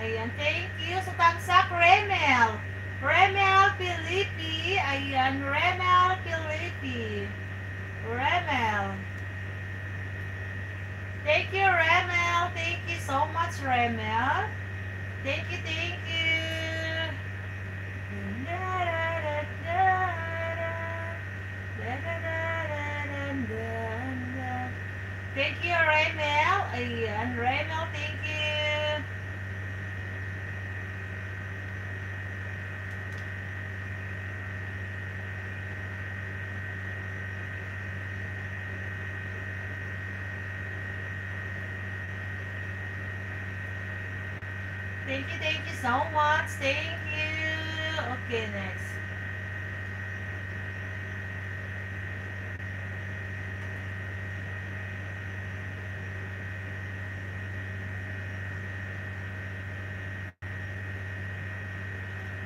Ayan. Thank you sa tagsak. Remel. Remel Filipi. Ayan. Remel Filipi. Remel. Thank you, Remel. Thank you so much, Remel. Thank you, thank you. Thank you, Remel. Ayan, Remel, thank you. Thank you, thank you so much. Thank you. Okay, next.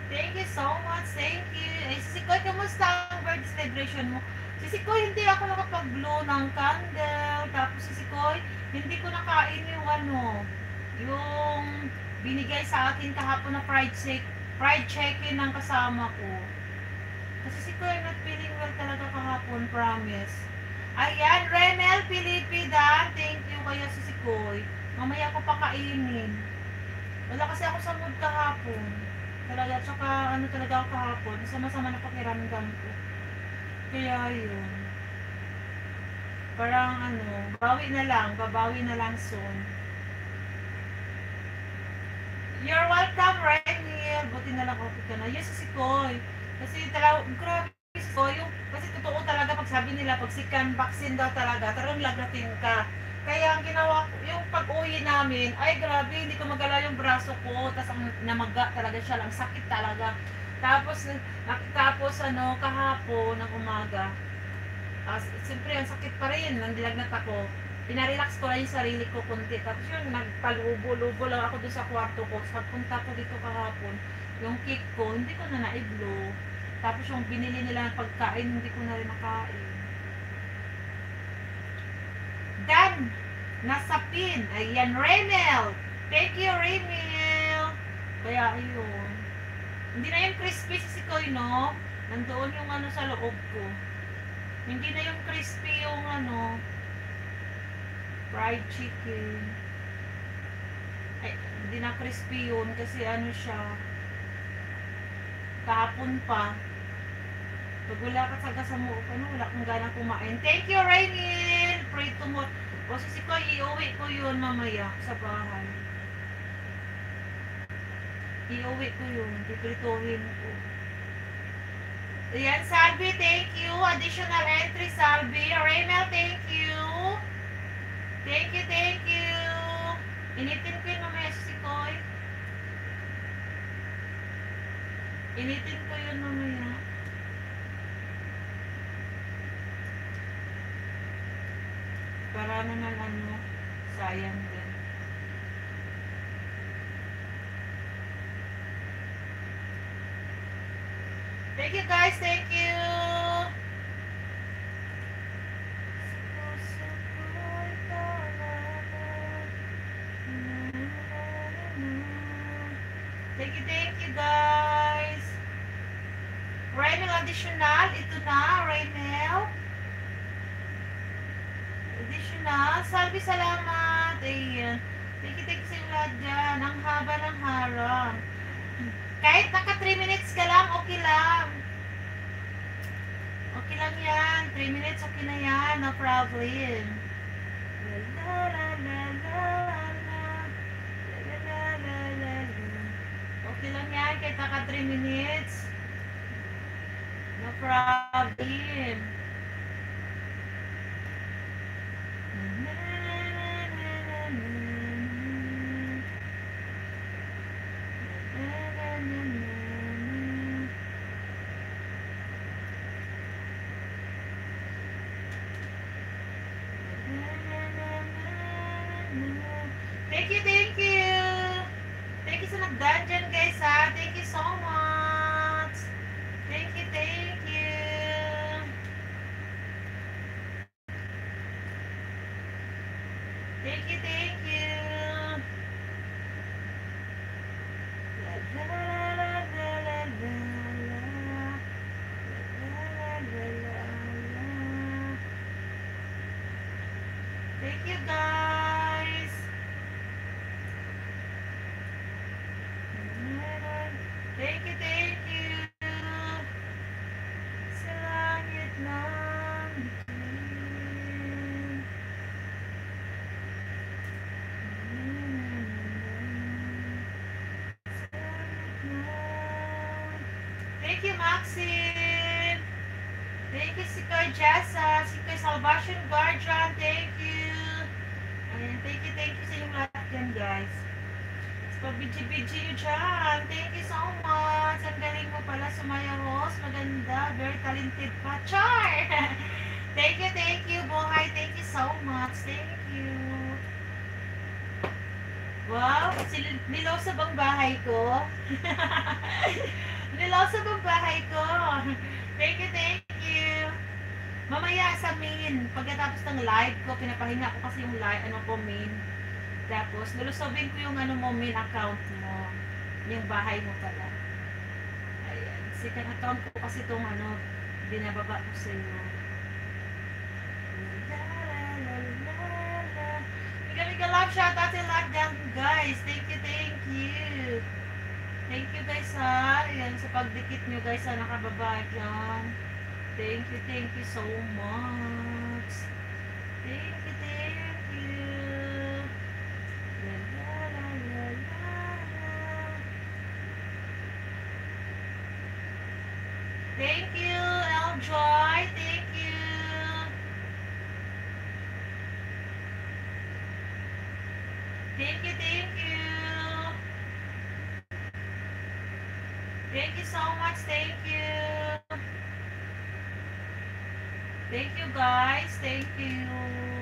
Thank you so much. Thank you. Eh, si Sikoy, kamusta celebration mo? Si Sikoy, hindi ako nakapag-blow ng candle. Tapos si Sikoy, hindi ko nakain yung ano, yung binigay sa akin kahapon na fried chick, fried chicken ng kasama ko. Kasi si Kuya not feeling well talaga kahapon, promise. Ayan, Remel Filipi Dan, thank you kaya si Sikoy. Mamaya ko pakainin. Wala kasi ako sa mood kahapon. Talaga, tsaka ano talaga ako kahapon, sama-sama na pakiramdam ko. Kaya yun. Parang ano, bawi na lang, babawi na lang soon. You're welcome, Reniel. Buti na lang okay ka na. Yes, si Koy. Kasi talaga, grabe si Koy. Yung, kasi totoo talaga pag sabi nila, pag sikan vaccine daw talaga, talagang lagnatin ka. Kaya ang ginawa yung pag-uwi namin, ay grabe, hindi ko magala yung braso ko. Tapos ang namaga talaga siya lang, sakit talaga. Tapos, tapos ano, kahapon ng umaga, as, siyempre ang sakit pa rin, nang dilagnat ako. Pinarelax ko lang yung sarili ko kunti. Tapos yun, nagpalubo-lubo lang ako doon sa kwarto ko. Tapos pagpunta ko dito kahapon, yung cake ko, hindi ko na naiblo. Tapos yung binili nila ng pagkain, hindi ko na rin nakain. Dan! Nasa pin. Ayan, Remel! Thank you, Remel! Kaya ayun. Hindi na yung crispy si Koy, no? Nandoon yung ano sa loob ko. Hindi na yung crispy yung ano, fried chicken. Ay, hindi na crispy yun kasi ano siya, kahapon pa. Pag wala ka sa gasa mo, ano, wala kang gana kumain. Thank you, Rainiel! Pray to mo. O sisi ko, iuwi ko yun mamaya sa bahay. Iuwi ko yun. Piprituhin ko. Ayan, Salvi, thank you. Additional entry, Salvi. Raymel, thank you. Thank you, thank you. Initin ko yun mamaya si Koy. Initin ko yun mamaya. Para naman ano, sayang din. Thank you guys, thank you. Thank you, thank you guys. Rainel additional, ito na, Rainel. Salvi salamat. Ayan. Thank you, thank you sa inyo lahat dyan. Ang haba ng harang. Kahit naka 3 minutes ka lang, okay lang. Okay lang yan. 3 minutes, okay na yan. No problem. La la la la. Okay lang yan. Kahit naka 3 minutes. No problem. Na, na, na, na, na, na. Na, na, na, na, na. Thank you, thank you. Thank you sa nagdaan dyan, guys, ha. Thank you so much. Thank you, thank you. Thank you, thank you. La, la, la, la, la, la, la. La, la, la, la, la. Thank you, guys. Thank you, thank you. Sa langit ng bituin. Sa langit ng- Maxine. Thank you, si Kuya Jessa, si Kuya Salvation Guardian, thank you. Ayan, thank you, thank you sa inyong lahat yan, guys. Sa pabidji-bidji nyo dyan, thank you so much. Ang galing mo pala, Sumaya Rose, maganda, very talented pa. Char! thank you, thank you, Buhay, thank you so much, thank you. Wow, sil- nilosa bang bahay ko? nilosa bang bahay ko? Thank you, thank you. Mamaya sa main, pagkatapos ng live ko, pinapahinga ko kasi yung live, ano ko main. Tapos, lulusubin ko yung ano mo, main account mo. Yung bahay mo pala. Ayan. Second account ko kasi itong ano, binababa ko sa iyo. Mika, mika, love shout out sa lahat dyan, guys. Thank you, thank you. Thank you guys ha. Ayan, sa pagdikit nyo guys sa nakababa dyan. Thank you, thank you so much. Thank you, thank you. La, la, la, la, la. Thank you, Eljoy. Thank you. Thank you, thank you. Thank you so much. Thank you. Thank you, guys. Thank you.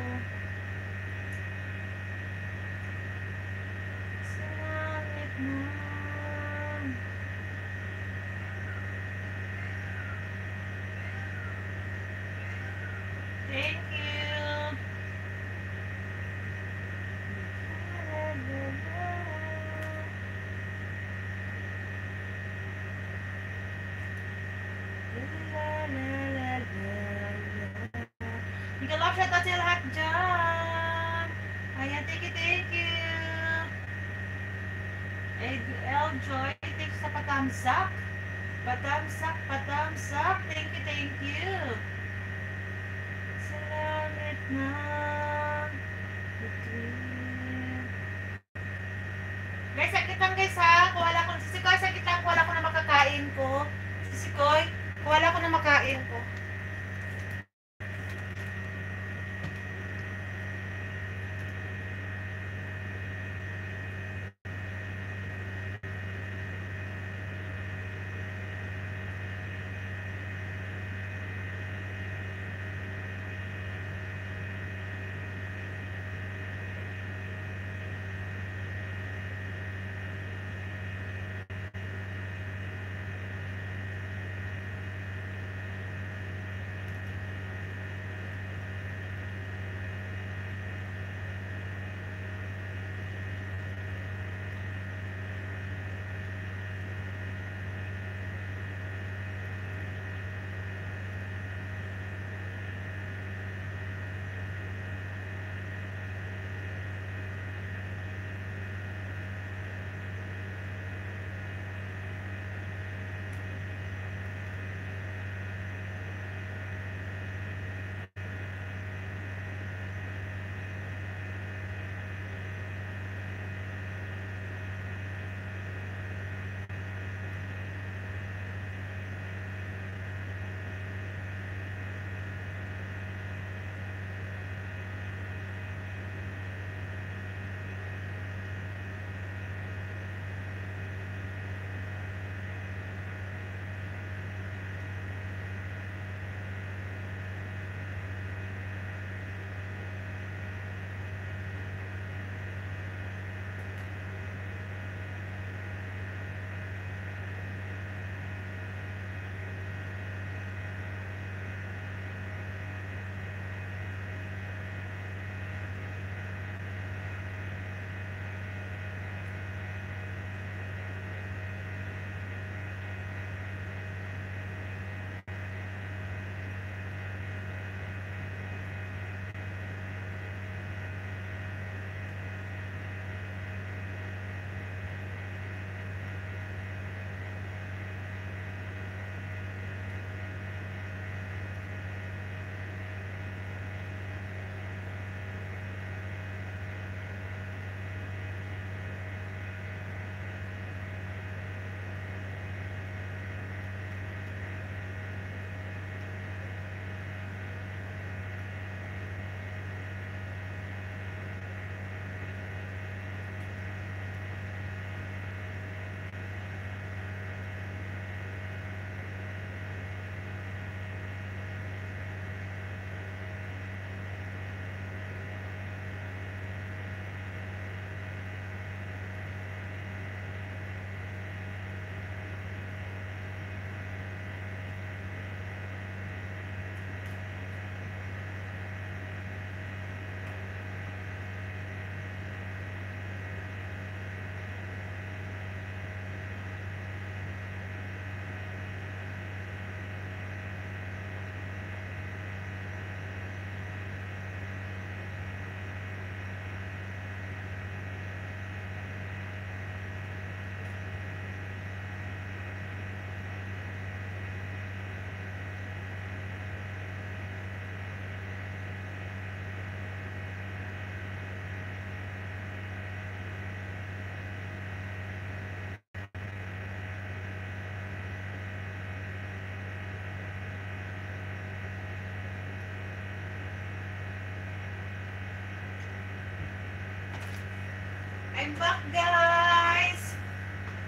I'm back, guys!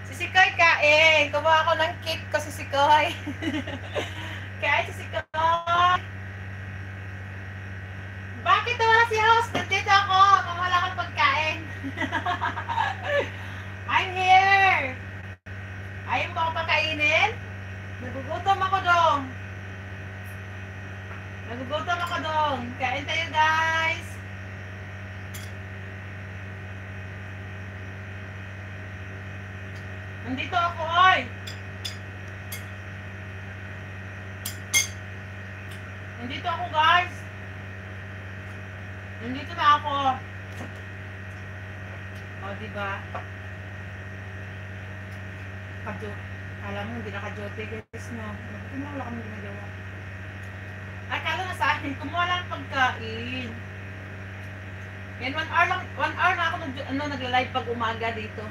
Si Sikoy kain! Kumuha ako ng cake ko si Sikoy. kain si Sikoy! Bakit wala si host? Nandito ako! Kumuha lang akong pagkain. I'm here! Ayaw mo ako pakainin? Nagugutom ako dong. Nagugutom ako dong. Kain tayo guys. Nandito ako, oy. Nandito ako, guys. Nandito na ako. O, diba? Kadyo. Alam mo, hindi naka-jote, guys, no? Bakit mo wala kami ginagawa? Akala na sa akin, kumuha lang ng pagkain. Yan, one hour lang, one hour na ako nag, ano, nagla-live pag umaga dito.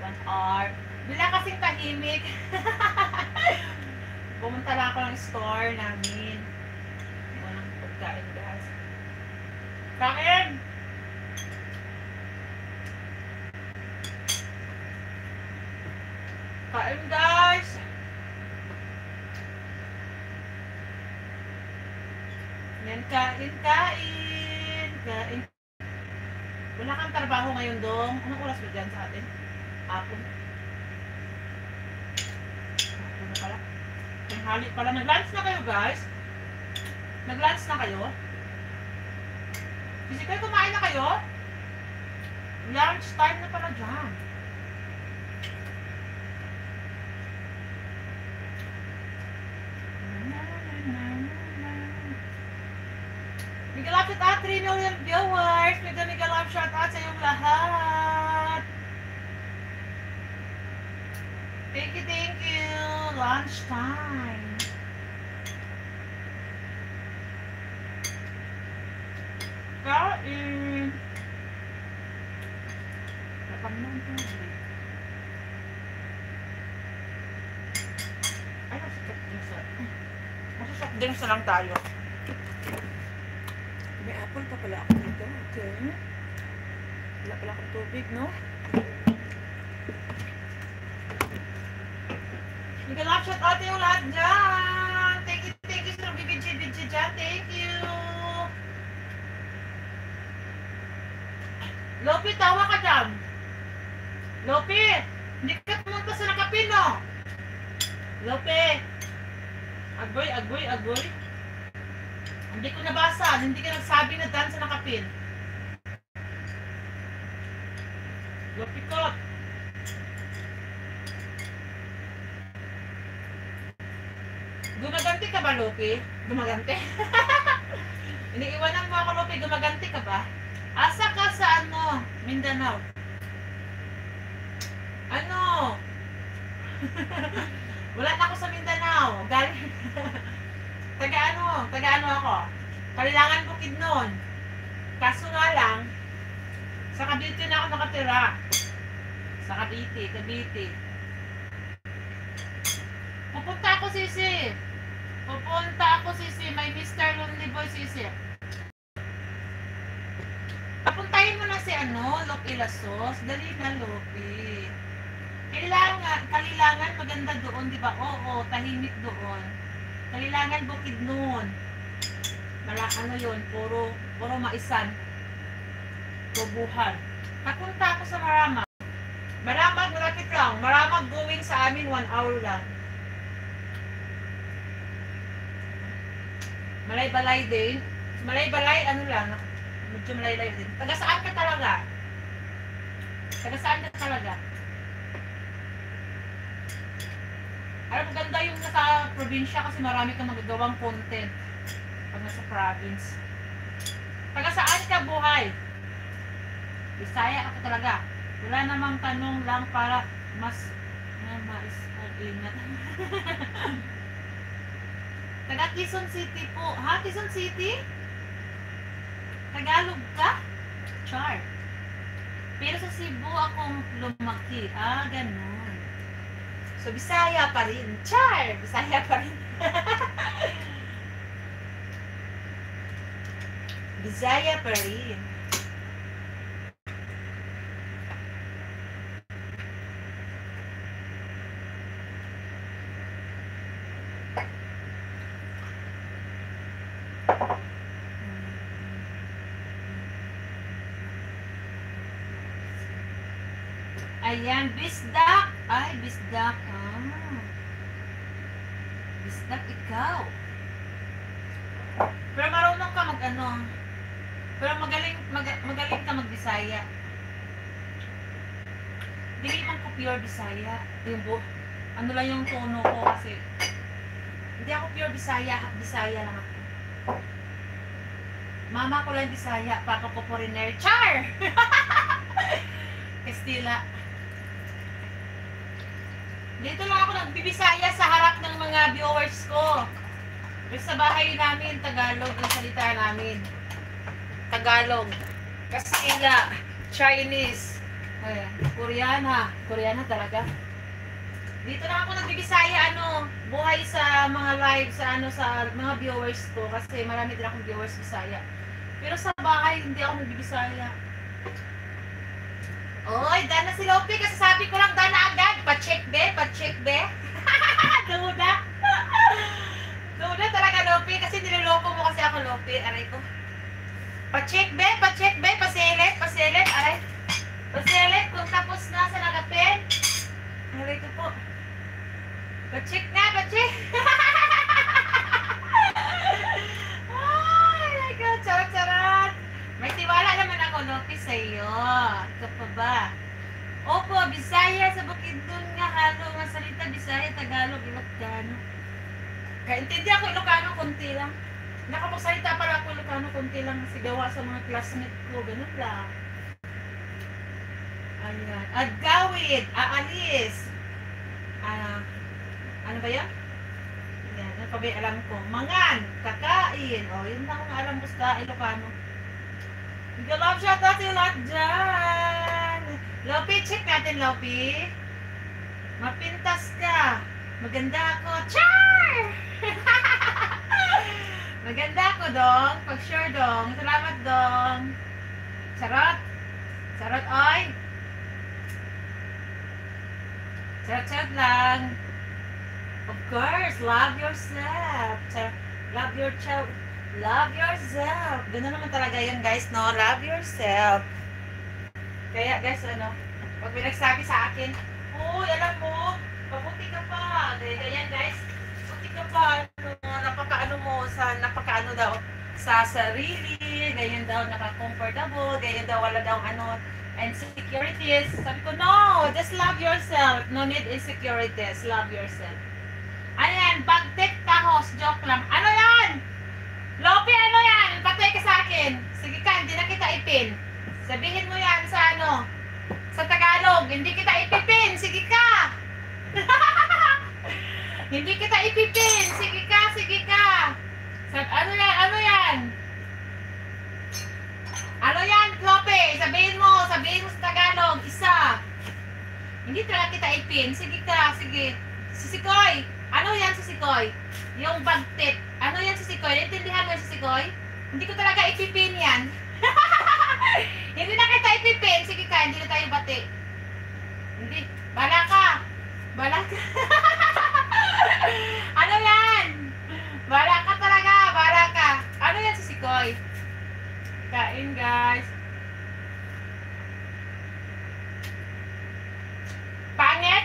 One hour. Bila kasing tahimik. Pumunta lang ako ng store namin. Walang pagkain, guys. Kain! Kain, million viewers. Miguel Love shout out sa iyong lahat. Thank you, thank you. Lunch time. Kain. Kapag na ang tubig. Ay. Nasa soft drinks na lang tayo. May apple pa pala ako dito. Okay. Wala pala akong tubig, no? Nag-love shot ate yung lahat dyan. Thank you, thank you sa nagbibidyo-bidyo dyan. Thank you. Lopi, tawa ka dyan. Lopi, hindi ka pumunta sa nakapino. Lopi. Agoy, agoy, agoy. Hindi ko nabasa. Hindi ka nagsabi na dance sa nakapin. Lopikot. Gumaganti ka ba, Lopi? Gumaganti? Iniiwanan mo ako, Lopi. Gumaganti ka ba? Asa ka sa ano? Mindanao. Ano? Wala na ako sa Mindanao. Galing. taga ano? Taga ano ako? Kailangan bukid noon. Kaso nga lang, sa Cavite na ako nakatira. Sa Cavite, Cavite. Pupunta ako, Sisi. Pupunta ako, Sisi. May Mr. Lonely Boy, Sisi. Papuntahin mo na si ano, Lopi Lasos. Dali na, Lopi. Kailangan, kailangan maganda doon, di ba? Oo, tahimik doon. Kailangan bukid noon. Mala, ano puro, puro maisan. Tubuhan. Napunta ako sa Maramag. Maramag, malapit lang. Maramag going sa amin, one hour lang. Malay-balay din. Malay-balay, ano lang, medyo malay-balay din. Taga saan ka talaga? Taga saan ka talaga? Alam, maganda yung nasa probinsya kasi marami kang magagawang content pag nasa province. Taga saan ka buhay? Bisaya ako talaga. Wala namang tanong lang para mas na mais mag-ingat. Taga Quezon City po. Ha? Quezon City? Tagalog ka? Char. Pero sa Cebu akong lumaki. Ah, ganun. So, Bisaya pa rin. Char! Bisaya pa rin. Bisaya pa rin. Ayan, bisdak. Ay, bisdak. Bisdak ikaw. Pero marunong ka mag ano. Pero magaling, mag, magaling ka magbisaya. Hindi man ko pure bisaya. Bu ano lang yung tono ko kasi. Hindi ako pure bisaya. Bisaya lang ako. Mama ko lang bisaya. Papa ko foreigner. Char! Kastila. Dito lang ako nagbibisaya sa harap ng mga viewers ko. Sa bahay namin, Tagalog ang salita namin. Tagalog. Kastila. Chinese. Ayan. Koreana. Koreana talaga. Dito lang ako nagbibisaya ano, buhay sa mga live sa ano sa mga viewers ko kasi marami din akong viewers Bisaya. Pero sa bahay hindi ako nagbibisaya. Oy, Dana si Lopi kasi sabi ko lang Dana agad. Pa-check be, pa-check be. Duda. Duda talaga Lopi kasi niloloko mo kasi ako Lopi. Aray ko. Pa-check be, pa-check be, pa-select, pa-select. Aray. Pa-select kung tapos na sa nagapin. Aray ko po. Pa-check na, pa-check. Ay, my God, charot-charot. May tiwala naman ako, Lopi, sa iyo. Ito pa ba? Opo, Bisaya sa Bukidnon nga halo nga salita Bisaya, Tagalog, Ilocano. Kaintindi ako Ilocano konti lang. Nakapagsalita pala ako Ilocano konti lang kasi gawa sa mga classmate ko, ganun lang. Ayan. Agawid, aalis. Ah, ano ba yan? Yan, ano pa ba alam ko? Mangan, kakain. O, yun lang ang alam ko sa Ilocano. Love shout out dyan. Lopi, check natin, Lopi. Mapintas ka. Maganda ako. Char! Maganda ako, Dong. Pag-sure, Dong. Salamat, Dong. Charot. Charot, oy. Charot-charot lang. Of course, love yourself. Love your child. Love yourself. Ganun naman talaga yun, guys, no? Love yourself. Kaya, guys, ano, pag may nagsabi sa akin, Uy, alam mo, pabuti ka pa. Ganyan, guys, pabuti ka pa. Ano, napaka-ano mo, sa, napaka-ano daw, sa sarili, ganyan daw, naka-comfortable, ganyan daw, wala daw, ano, insecurities. Sabi ko, no, just love yourself. No need insecurities. Love yourself. Ayan, bagtek tahos, joke lang. Ano yan? Lopi, ano yan? Patay ka sa akin. Sige ka, hindi na kita ipin. Sabihin mo yan sa ano, sa Tagalog, hindi kita ipipin. Sige ka. hindi kita ipipin. Sige ka, sige ka. Sab ano yan, ano yan? Ano yan, Lope? Sabihin mo, sabihin mo sa Tagalog, isa. Hindi talaga kita ipin. Sige ka, sige. Sisikoy. Ano yan, Sisikoy? Yung bagtit. Ano yan, Sisikoy? Naintindihan mo yung Sisikoy? Hindi ko talaga ipipin yan. hindi na kita ipipin. Sige ka, hindi na tayo bati. Hindi. Bala ka. Bala ka. ano yan? Bala ka talaga. Bala ka. Ano yan, Sisikoy? Kain, guys. Pangit?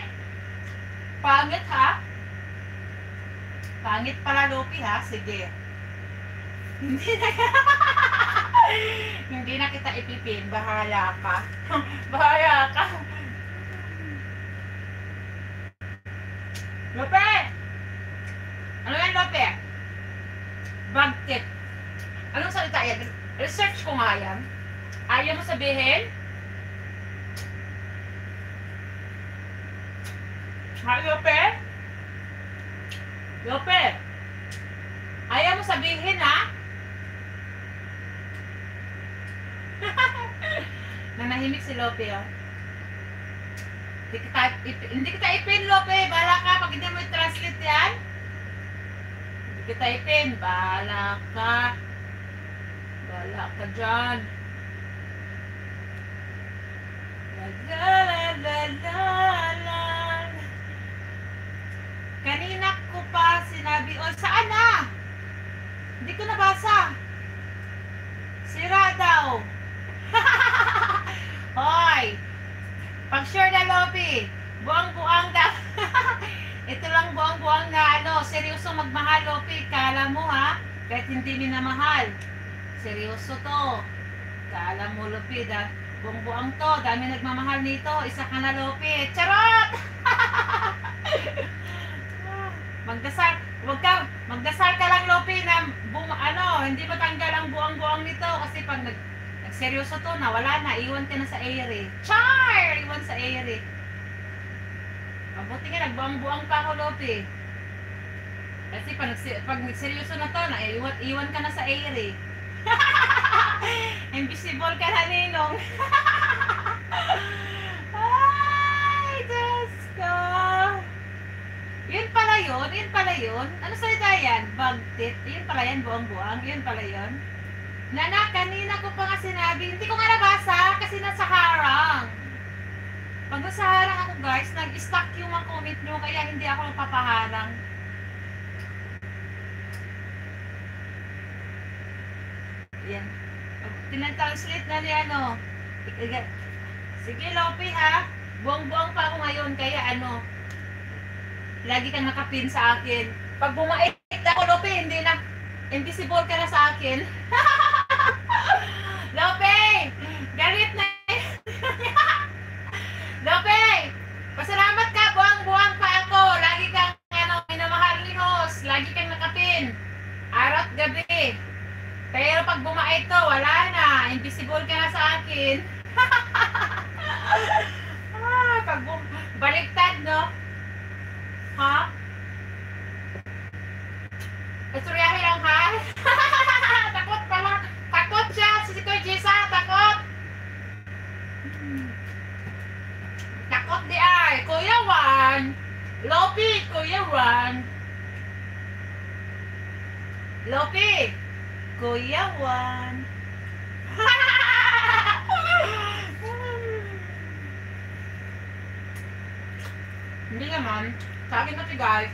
Pangit, ha? Pangit pala, Lopi, ha? Sige. Hindi na kita ipipin. Bahala ka. Bahala ka. Lope! Ano yan, Lope? Bagtit. Anong salita yan? Research ko nga yan. Ayaw mo sabihin? Ha, Lope? Lope? Ayaw mo sabihin, ha? Nanahimik si Lope, oh. Hindi kita, ip- hindi kita ipin, Lope. Bahala ka. Pag hindi mo i-translate yan. Hindi kita ipin. Bahala ka. Bahala ka dyan. La la la la la. Kanina ko pa sinabi, oh, saan na? Hindi ko nabasa. Sira daw. Hoy! Pag sure na Lopi. Buang-buang ka. Ito lang buang-buang na ano, seryoso magmahal, Lopi. Kala mo ha, kahit hindi minamahal. Seryoso to. Kala mo, Lopi, da, buang-buang to. Dami nagmamahal nito. Isa ka na, Lopi. Charot! Magdasal, wag ka, magdasal ka lang, Lopi, na bum, ano, hindi matanggal ang buang-buang nito. Kasi pag nag, nagseryoso to, nawala na, iwan ka na sa ere. Char! Iwan sa ere. Mabuti nga, nagbuang-buang pa ako, Lopi. Kasi pag, pag seryoso na to, na, iwan, iwan ka na sa ere. Invisible ka na, Ninong. Ay, Diyos ko. Yun pala yun, yun pala yun. Ano salita yan? Bagtit. Yun pala yan, buang-buang. Yun pala yun. Nana, kanina ko pa nga sinabi, hindi ko nga nabasa kasi nasa harang. Pag nasa harang ako guys, nag-stuck yung mga comment nyo kaya hindi ako nagpapaharang. Yan. Tinatranslate na ni ano. Sige, Lopi ha. Buong-buong pa ako ngayon kaya ano. Lagi kang nakapin sa akin. Pag bumait ako, Lopi, hindi na. Invisible ka na sa akin. Lope! Galit na Lope! Pasalamat ka, buwang-buwang pa ako. Lagi kang ano, minamahal ni Hos. Lagi kang nakapin. Araw at gabi. Pero pag bumait to, wala na. Invisible ka na sa akin. ah, pag bum- baliktad, no? Ha? Istoryahin lang, ha? takot pala. Takot siya. Si Kuya Jisa, takot. Takot di ay. Kuya Juan. Lopi, Kuya Juan. Lopi, Kuya Juan. Hindi naman. Sa akin guys.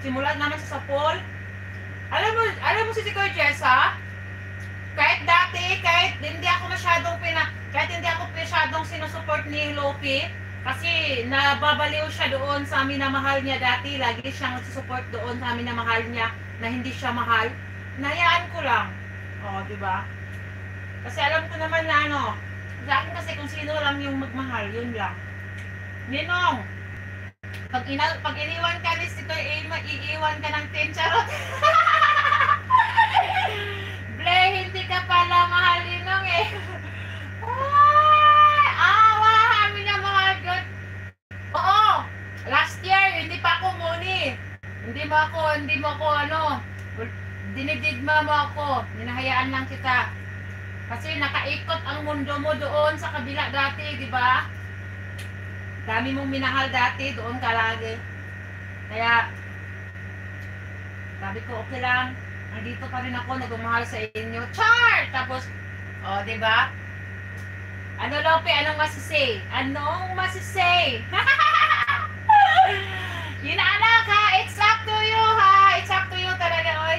Simulan naman sa sapol. Alam mo, alam mo si Kuya Jessa? Kahit dati, kahit hindi ako masyadong pina, kahit hindi ako masyadong sinusupport ni Lopi, kasi nababaliw siya doon sa amin na mahal niya dati, lagi siyang nagsusupport doon sa amin na mahal niya, na hindi siya mahal. Nayaan ko lang. O, di ba? Kasi alam ko naman na ano, sa akin kasi kung sino lang yung magmahal, yun lang. Ninong, pag, ina, pag iniwan ka ni Emma, iiwan ka ng 10 charot. Ble, hindi ka pala mahal ninong eh. Ay, awa, amin na mga good. Oo, last year, hindi pa ako muni. Hindi mo ako, hindi mo ako ano, dinidigma mo ako. Ninahayaan lang kita. Kasi nakaikot ang mundo mo doon sa kabila dati, di ba? Dami mong minahal dati, doon ka lagi. Kaya, sabi ko, okay lang. Nandito pa rin ako, nagmamahal sa inyo. Char! Tapos, oh, di ba? Ano, Lope? Anong masisay? Anong masisay? Yun na, ha? It's up to you, ha? It's up to you talaga, oy.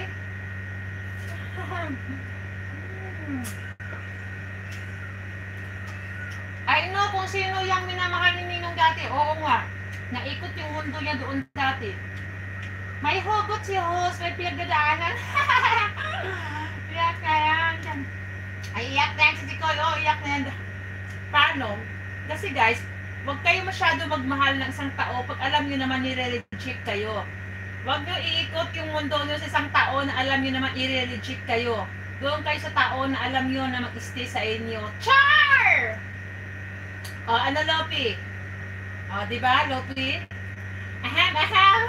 I know kung sino yung minamahal ni Ninong dati. Oo nga. Naikot yung mundo niya doon dati. May hugot si Hus. May pinagdadaanan. iyak na yan. Ay, iyak na yan si Nicole. Oo, iyak na yan. Paano? Kasi guys, huwag kayo masyado magmahal ng isang tao pag alam nyo naman nire-reject kayo. Huwag nyo iikot yung mundo nyo sa isang tao na alam nyo naman i-reject kayo. Doon kayo sa tao na alam nyo na mag-stay sa inyo. Char! O, ano, Lopi? O, di ba, Lopi? Ahem, ahem.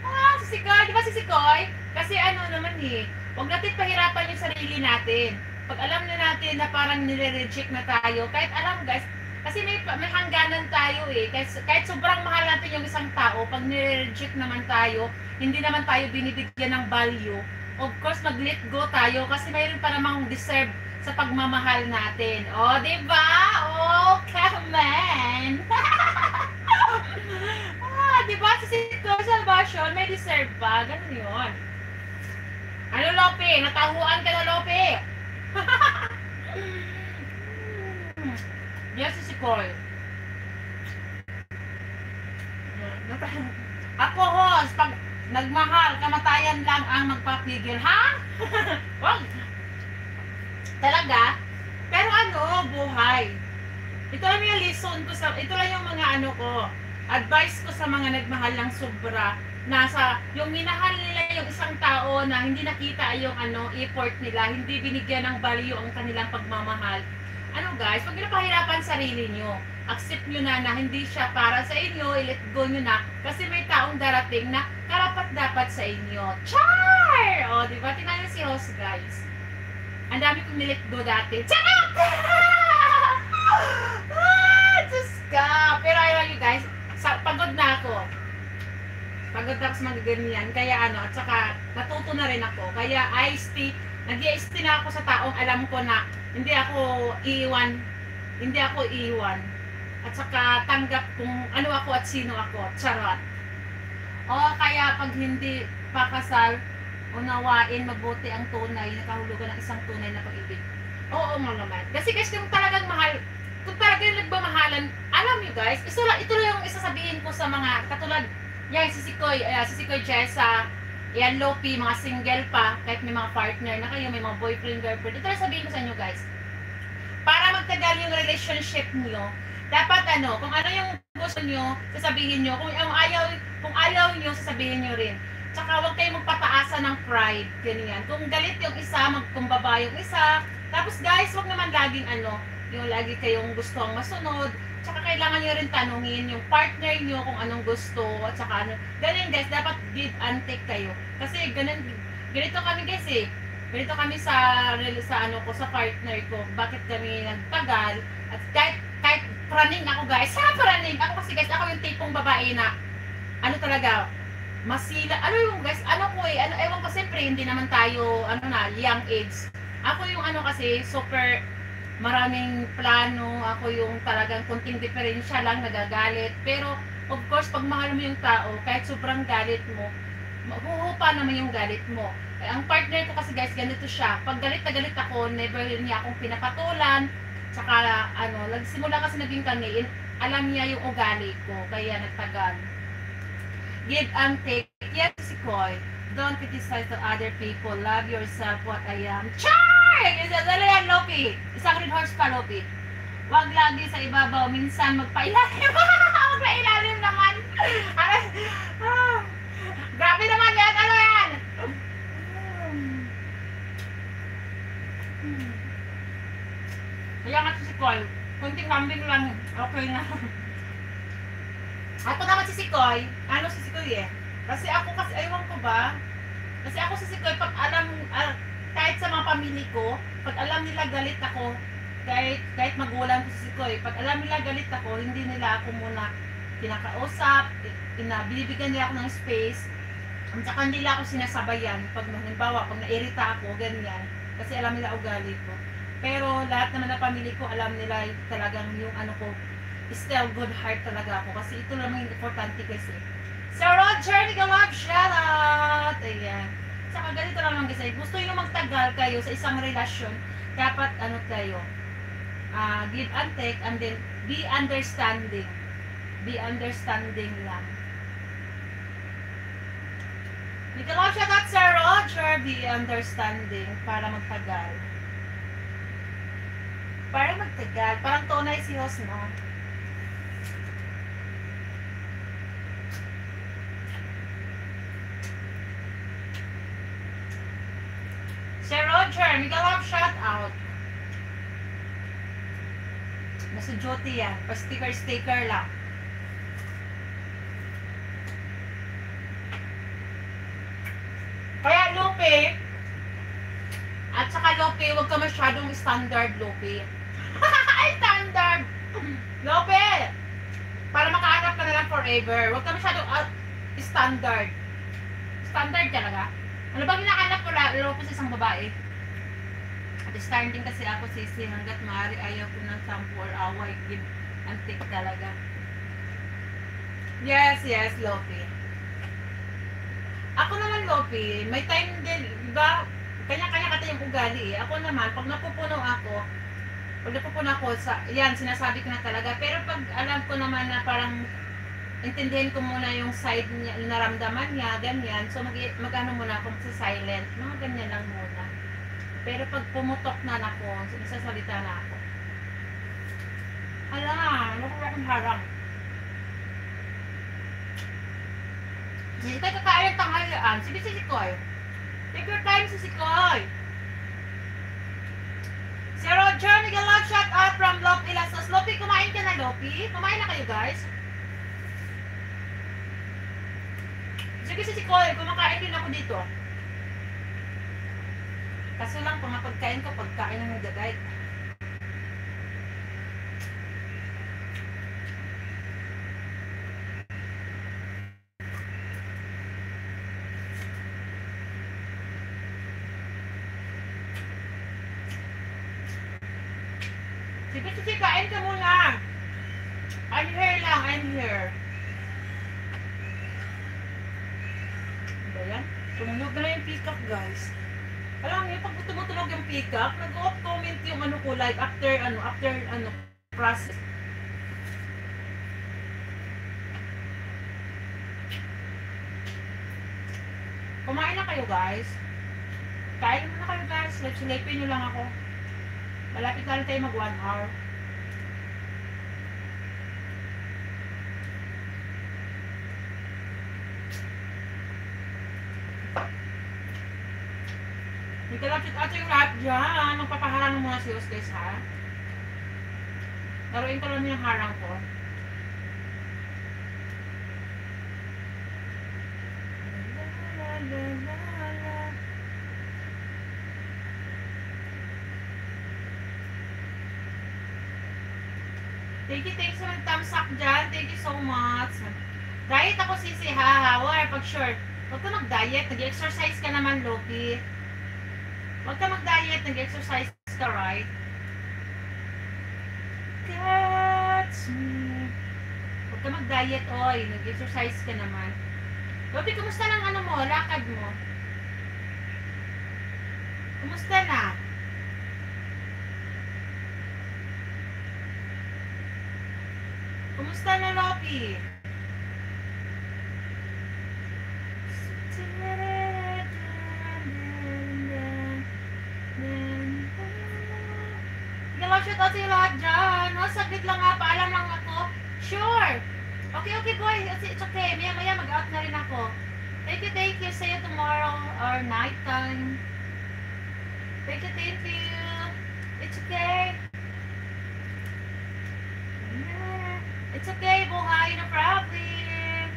ah, si Sikoy, di ba si Sikoy? Kasi ano naman eh, huwag natin pahirapan yung sarili natin. Pag alam na natin na parang nire-reject na tayo, kahit alam guys, kasi may, may hangganan tayo eh. Kahit, kahit sobrang mahal natin yung isang tao, pag nire-reject naman tayo, hindi naman tayo binibigyan ng value, of course, mag-let go tayo kasi mayroon pa namang deserve sa pagmamahal natin. O, oh, di ba? Oh, come on! ah, di ba? Sa Sito Salvation, may deserve pa. Ganun yun. Ano, Lope? Natahuan ka na, Lope? Cole. Ako, host, pag nagmahal, kamatayan lang ang magpapigil. Ha? Wag. Talaga? Pero ano, buhay. Ito lang yung lesson ko sa, ito lang yung mga ano ko, advice ko sa mga nagmahal ng sobra. Nasa, yung minahal nila yung isang tao na hindi nakita yung ano, effort nila, hindi binigyan ng value ang kanilang pagmamahal. Ano guys, pag pinapahirapan sarili nyo, accept nyo na na hindi siya para sa inyo, i-let go nyo na, kasi may taong darating na karapat dapat sa inyo. Char! O, di ba? Tingnan nyo si host guys. Ang dami kong nilet go dati. Charot! ah! Pero ayaw guys, pagod na ako. Pagod na ako sa mga ganyan. Kaya ano, at saka natuto na rin ako. Kaya iced tea, nag na ako sa taong alam ko na hindi ako iiwan. Hindi ako iiwan. At saka tanggap kung ano ako at sino ako. Charot. O kaya pag hindi pakasal, unawain mabuti ang tunay, nakahulugan ng isang tunay na pag-ibig. Oo nga naman. Kasi guys, kung talagang mahal, kung talagang nagmamahalan, alam nyo guys, ito, ito lang yung isasabihin ko sa mga, katulad, yan, si Sikoy, uh, si Sikoy Jessa, yan, Lopi, mga single pa, kahit may mga partner na kayo, may mga boyfriend, girlfriend, ito lang sabihin ko sa inyo guys, para magtagal yung relationship niyo, dapat ano, kung ano yung gusto niyo, sasabihin niyo, kung ang ayaw, kung ayaw niyo, sasabihin niyo rin. Tsaka huwag kayong magpataasa ng pride, ganyan. Kung galit yung isa, magkumbaba yung isa. Tapos guys, huwag naman laging ano, yung lagi kayong gusto ang masunod. Tsaka kailangan nyo rin tanungin yung partner nyo kung anong gusto. At saka ano, ganyan guys, dapat give and take kayo. Kasi ganun, ganito kami guys eh. Ganito kami sa, sa ano ko, sa partner ko. Bakit kami nagtagal. At kahit, kahit praning ako guys, ha praning. Ako kasi guys, ako yung tipong babae na, ano talaga, masila, ano yung guys, ano ko eh, ano, ewan ko siyempre, hindi naman tayo, ano na, young age. Ako yung ano kasi, super, maraming plano, ako yung talagang kunting diferensya lang, nagagalit. Pero, of course, pag mahal mo yung tao, kahit sobrang galit mo, mahuhupa naman yung galit mo. Eh, ang partner ko kasi guys, ganito siya. Pag galit na galit ako, never niya akong pinapatulan. Tsaka, ano, nagsimula kasi naging kami, alam niya yung ugali ko, kaya nagtagal give and take. Yes, si Koy. Don't criticize to other people. Love yourself what I am. Char! Isa dala yan, Lopi. Isang red horse pa, Lopi. Huwag lagi sa ibabaw. Minsan magpailalim. magpailalim naman. Ah, grabe naman yan. Ano yan? Kaya nga si Koy. Kunting kambing lang. Okay na. Ako naman si Sikoy, ano si Sikoy eh. Kasi ako kasi, aywan ko ba, kasi ako si Sikoy, pag alam, ah, kahit sa mga pamili ko, pag alam nila galit ako, kahit, kahit magulang ko si Sikoy, pag alam nila galit ako, hindi nila ako muna kinakausap, ina, binibigyan nila ako ng space, at saka nila ako sinasabayan, pag halimbawa, pag nairita ako, ganyan, kasi alam nila ugali ko. Pero lahat naman na pamili ko, alam nila talagang yung ano ko, still good heart talaga ako kasi ito lang yung importante kasi. Sir Roger, Mika Love, shout out! Ayan. Saka ganito lang lang kasi, gusto nyo magtagal kayo sa isang relasyon, dapat ano tayo, ah give and take and then be understanding. Be understanding lang. Mika Love, shout out Sir Roger, be understanding para magtagal. Para magtagal, parang tunay si host, no? Sir Roger, Mika Love, shout out. Nasa duty yan. Pa-sticker-sticker lang. Kaya Lupe, at saka Lupe, huwag ka masyadong standard, Lupe. Standard! Lupe! Para makahanap ka na lang forever. Huwag ka masyadong uh, standard. Standard talaga. Ano ba hinahanap ko lalo ko sa isang babae? At starting kasi ako sisi hanggat maaari ayaw ko ng sampu or away. Give and take talaga. Yes, yes, Lopi. Ako naman, Lopi, may time din, di ba? Kanya-kanya kata yung ugali eh. Ako naman, pag napupuno ako, Pag napupuna ko, sa, yan, sinasabi ko na talaga. Pero pag alam ko naman na parang intindihin ko muna yung side niya, yung naramdaman niya, ganyan. So, mag, mag-ano muna ako sa silent. Mga ganyan lang muna. Pero pag pumutok na ako, nagsasalita na ako. Hala, nakuha akong harang. Hindi tayo tanghalian. Sige si Sikoy. Take your time si Sikoy. Si Roger, nag love shout out from Lop Ilasas. Lopi, kumain ka na, Lopi? Kumain na kayo, guys? Sige si Sikoy, kumakain din ako dito. Kaso lang, kung pagkain ko, pagkain ng nagagay. Sige, sige, kain ka muna. I'm here lang, I'm here. Ano ba yan? Tumunog na yung peacock, guys. Alam niyo, pag tumutunog yung peacock, nag-off comment yung ano ko, like, after, ano, after, ano, process. Kumain na kayo, guys. Kain na kayo, guys. Let's silipin nyo lang ako. Malapit na rin tayo mag one hour. Hindi ka lapit ato yung lahat dyan. Magpapaharang mo muna si Hostess, ha? Laruin ko lang yung harang ko. La, la. Thank you, sa thumbs up dyan. Thank you so much. Diet ako sisi, ha? ha? Or pag sure. Huwag ka mag-diet. Nag-exercise ka naman, Loki. Huwag ka mag-diet. Nag-exercise ka, right? Catch me. Huwag ka mag-diet, oy. Nag-exercise ka naman. Loki, kumusta lang ano mo? Lakad mo? Kumusta na? Kumusta na, Lopi? Hello, shout out sa iyo lahat dyan. No, saglit lang nga, paalam lang ako. Sure. Okay, okay, boy. It's, okay. Maya, maya, mag-out na rin ako. Thank you, thank you. See you tomorrow or night time. Thank you, thank you. It's okay. It's okay, buhay, no problem.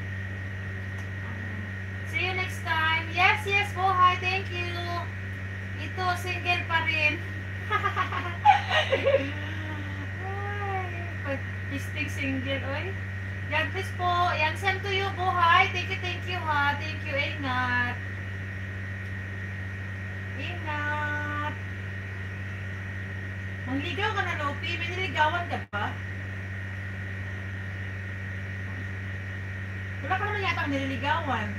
See you next time. Yes, yes, buhay, thank you. Ito, single pa rin. Pisting single, oy. Yan, please po. Yan, send to you, buhay. Thank you, thank you, ha. Thank you, ingat. Ingat. Mangligaw ka na, Lopi. May niligawan ka ba? Wala ka naman yata nililigawan.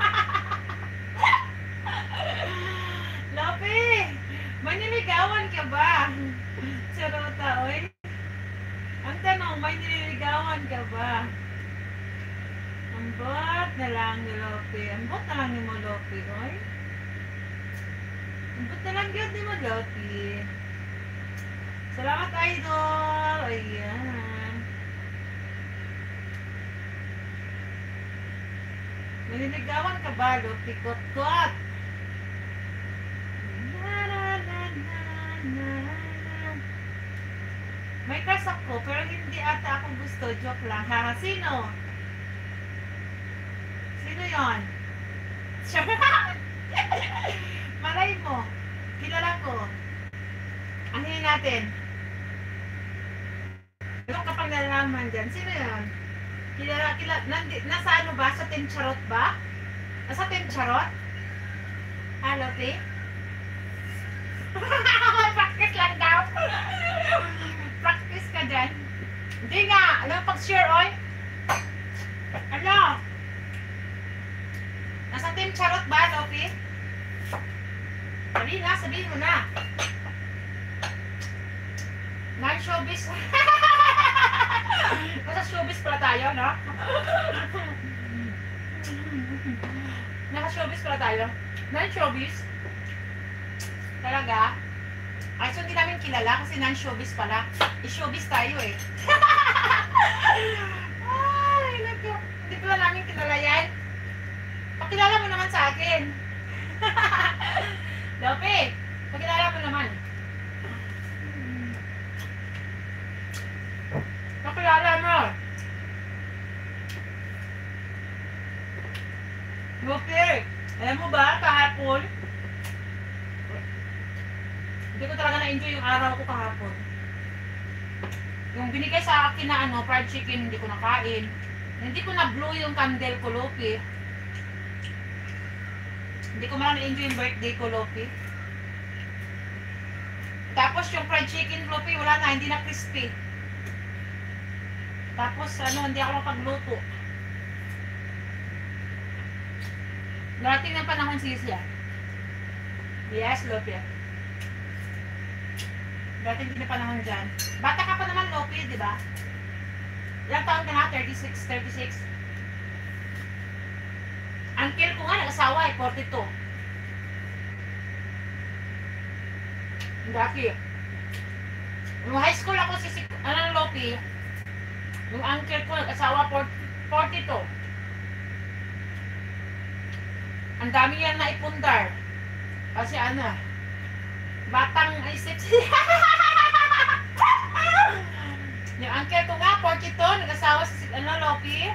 Lopi! May nililigawan ka ba? Charota, oy. May nililigawan ka ba? Ambot na lang ni Lopi. Ambot na lang ni mo, Lopi, oy. Ambot na lang yun ni mo, Lopi. Salamat, Idol! Ayan. Naniligawan ka ba, Lopi? Kot-kot! Na, na, na, na, na, na. May crush ako, pero hindi ata ako gusto. Joke lang. Ha? Sino? Sino yon? Siya. Malay mo. Kilala ko. Ahin natin. Ano kapag nalaman dyan? Sino yon? Kilala, kilala, nandi, nasa ano ba? Sa Team Charot ba? Nasa Team Charot? Hello, P? Practice lang daw. Dyan. Hindi nga. Alam mo pag-share, oy? Ano? Nasa Team Charot ba, Lopi? Sabihin na, sabihin mo na. showbiz. Nasa showbiz pala tayo, no? Nasa showbiz pala tayo. Non-showbiz. Talaga? Ay, so hindi namin kilala kasi non-showbiz pala. I-showbiz tayo eh. Ay, naku. Hindi pala namin kilala yan. Pakilala mo naman sa akin. Lope, pakilala mo naman. Pakilala mo. Lope, alam mo ba kahapon? Hindi ko talaga na-enjoy yung araw ko kahapon. Yung binigay sa akin na ano, fried chicken, hindi ko nakain. Hindi ko na-blow yung candle ko, Lopi. Hindi ko man na-enjoy yung birthday ko, Lopi. Tapos yung fried chicken, Lopi, wala na, hindi na crispy. Tapos ano, hindi ako makapagluto. Darating ng panahon sisya. Yes, Lopi. Darating din na panahon dyan. Bata ka pa naman, Lopi, di ba? Ilang taon ka na? 36, 36. Uncle ko nga, nag-asawa eh, 42. Ang Daki. Nung high school ako, si, ano, Lopi, yung uncle ko, nag-asawa, 40 42. Ang dami yan na ipundar. Kasi ano, batang isip siya. yung uncle ko nga, 42, nag-asawa si ano, Lopi.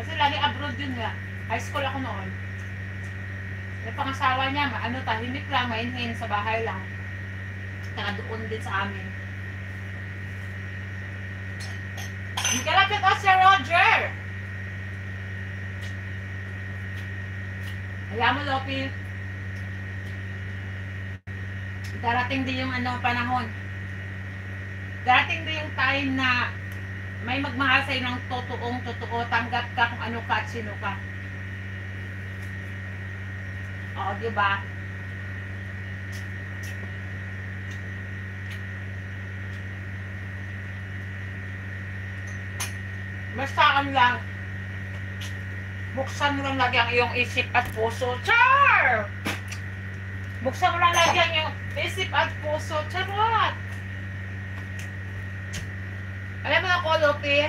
Kasi lagi abroad yun nga. High school ako noon. Yung pangasawa niya, ano, tahimik lang, mainhin sa bahay lang. Saka doon din sa amin. Hindi ka lang kita si Roger! Alam mo, Lopi, darating din yung ano, panahon. Darating din yung time na may magmahal sa'yo ng totoong totoo, tanggap ka kung ano ka at sino ka. Oo, di ba? Basta ang lang, buksan mo lang lagi ang iyong isip at puso. Char! Buksan mo lang lagi ang iyong isip at puso. Charot! Alam mo ako, Lopi,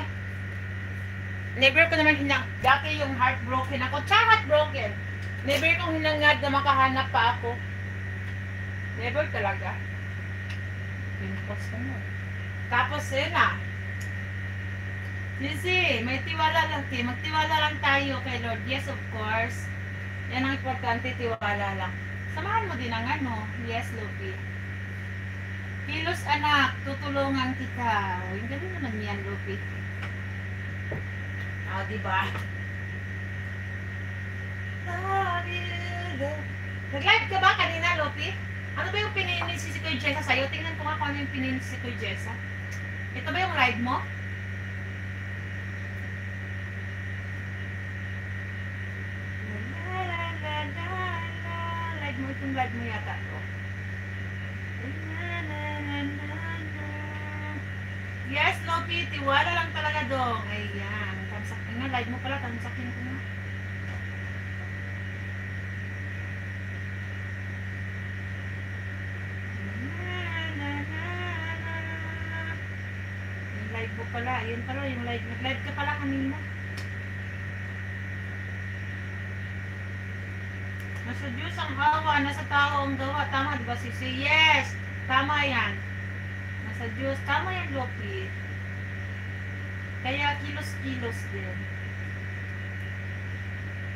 never ko naman hinang, dati yung heartbroken ako, char heartbroken. Never kong hinangad na makahanap pa ako. Never talaga. Pimpos ka mo. Tapos yun ah. Sisi, may tiwala lang, Ti. Magtiwala lang tayo kay Lord. Yes, of course. Yan ang importante, tiwala lang. Samahan mo din ang ano. Yes, Lopi. Kilos anak, tutulungan kita. O, yung ganun naman yan, Lopi. Ah, di ba? Love you, love. Nag-live ka ba kanina, Lopi? Ano ba yung pininis si Kuya Jessa sa'yo? Tingnan ko nga kung ano yung pininis si Kuya Jessa. Ito ba yung live mo? La, la, la, la, la. Live mo, itong live mo yata to. Yes, Lopi, tiwala lang talaga dong. Ayan, tamsakin nga, live mo pala, tamsakin ko. Yung live mo pala, yun pala, yung live, nag-live ka pala kanina. Nasa Diyos ang awa, nasa tao ang gawa. Tama, di ba, Sisi? Yes! Tama yan. Nasa Diyos. Tama yan, Lopi. Kaya kilos-kilos din.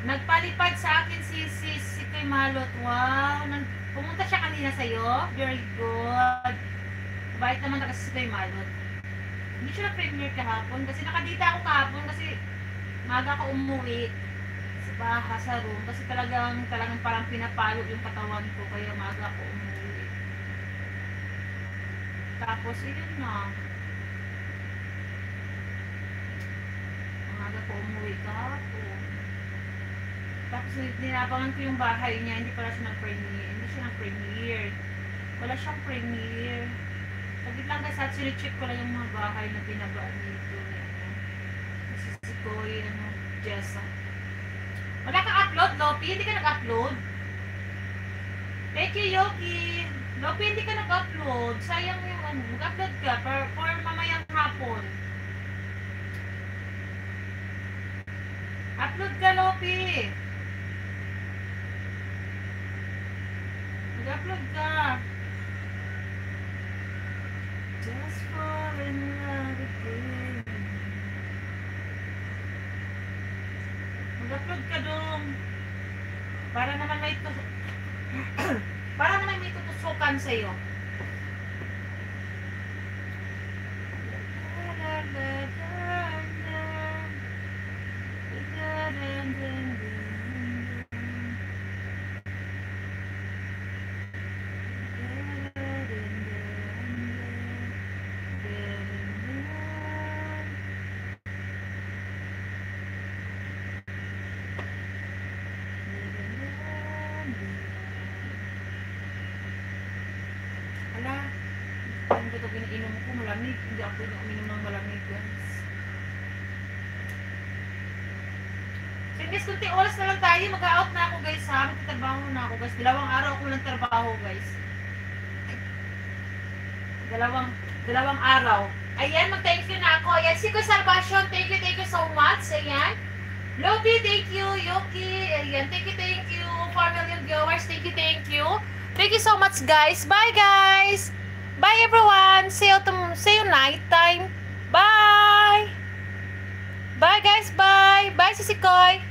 Nagpalipad sa akin si si si Kuy Malot. Wow, nang, pumunta siya kanina sa'yo. Very good. Bait naman na kasi si Kuy Malot. Hindi siya na-premiere kahapon kasi nakadita ako kahapon kasi maga ako umuwi sa baha sa room kasi talagang talagang parang pinapalo yung katawan ko kaya maga ako umuwi. Tapos yun na. Maga ko umuwi kahapon. Tapos ninabangan ko yung bahay niya, hindi pala siya nag-premiere. Hindi siya nag-premiere. Wala siyang premiere. Saglit lang guys, at sinicheck ko lang yung mga bahay na pinabaan dito. Ano, si Sikoy, ano, Jessa. Wala kang upload, Lopi? Hindi ka nag-upload? Thank you, Yoki. Lopi, hindi ka nag-upload. Sayang yung ano, mag-upload ka for, for mamayang hapon. Upload ka, Lopi. Mag-upload ka. Just fall in love Mag-upload ka dong. Para naman may tus Para naman may tutusukan sa'yo. Ala, ano ba ito ginainom ko? Malamig. Hindi ako uminom ng malamig, guys. So, guys, kunti oras na lang tayo. Mag-out na ako, guys, ha? Magtatrabaho na ako, guys. Dalawang araw ako lang trabaho, guys. Dalawang, dalawang araw. Ayan, mag-thank you na ako. Ayan, Siko Salvation, thank you, thank you so much. Ayan. Lopi, thank you. Yoki, ayan, thank you, thank you. 4 million viewers, thank you, thank you. Thank you so much, guys. Bye, guys. Bye, everyone. See you, see you night time. Bye. Bye, guys. Bye. Bye, Sisikoy.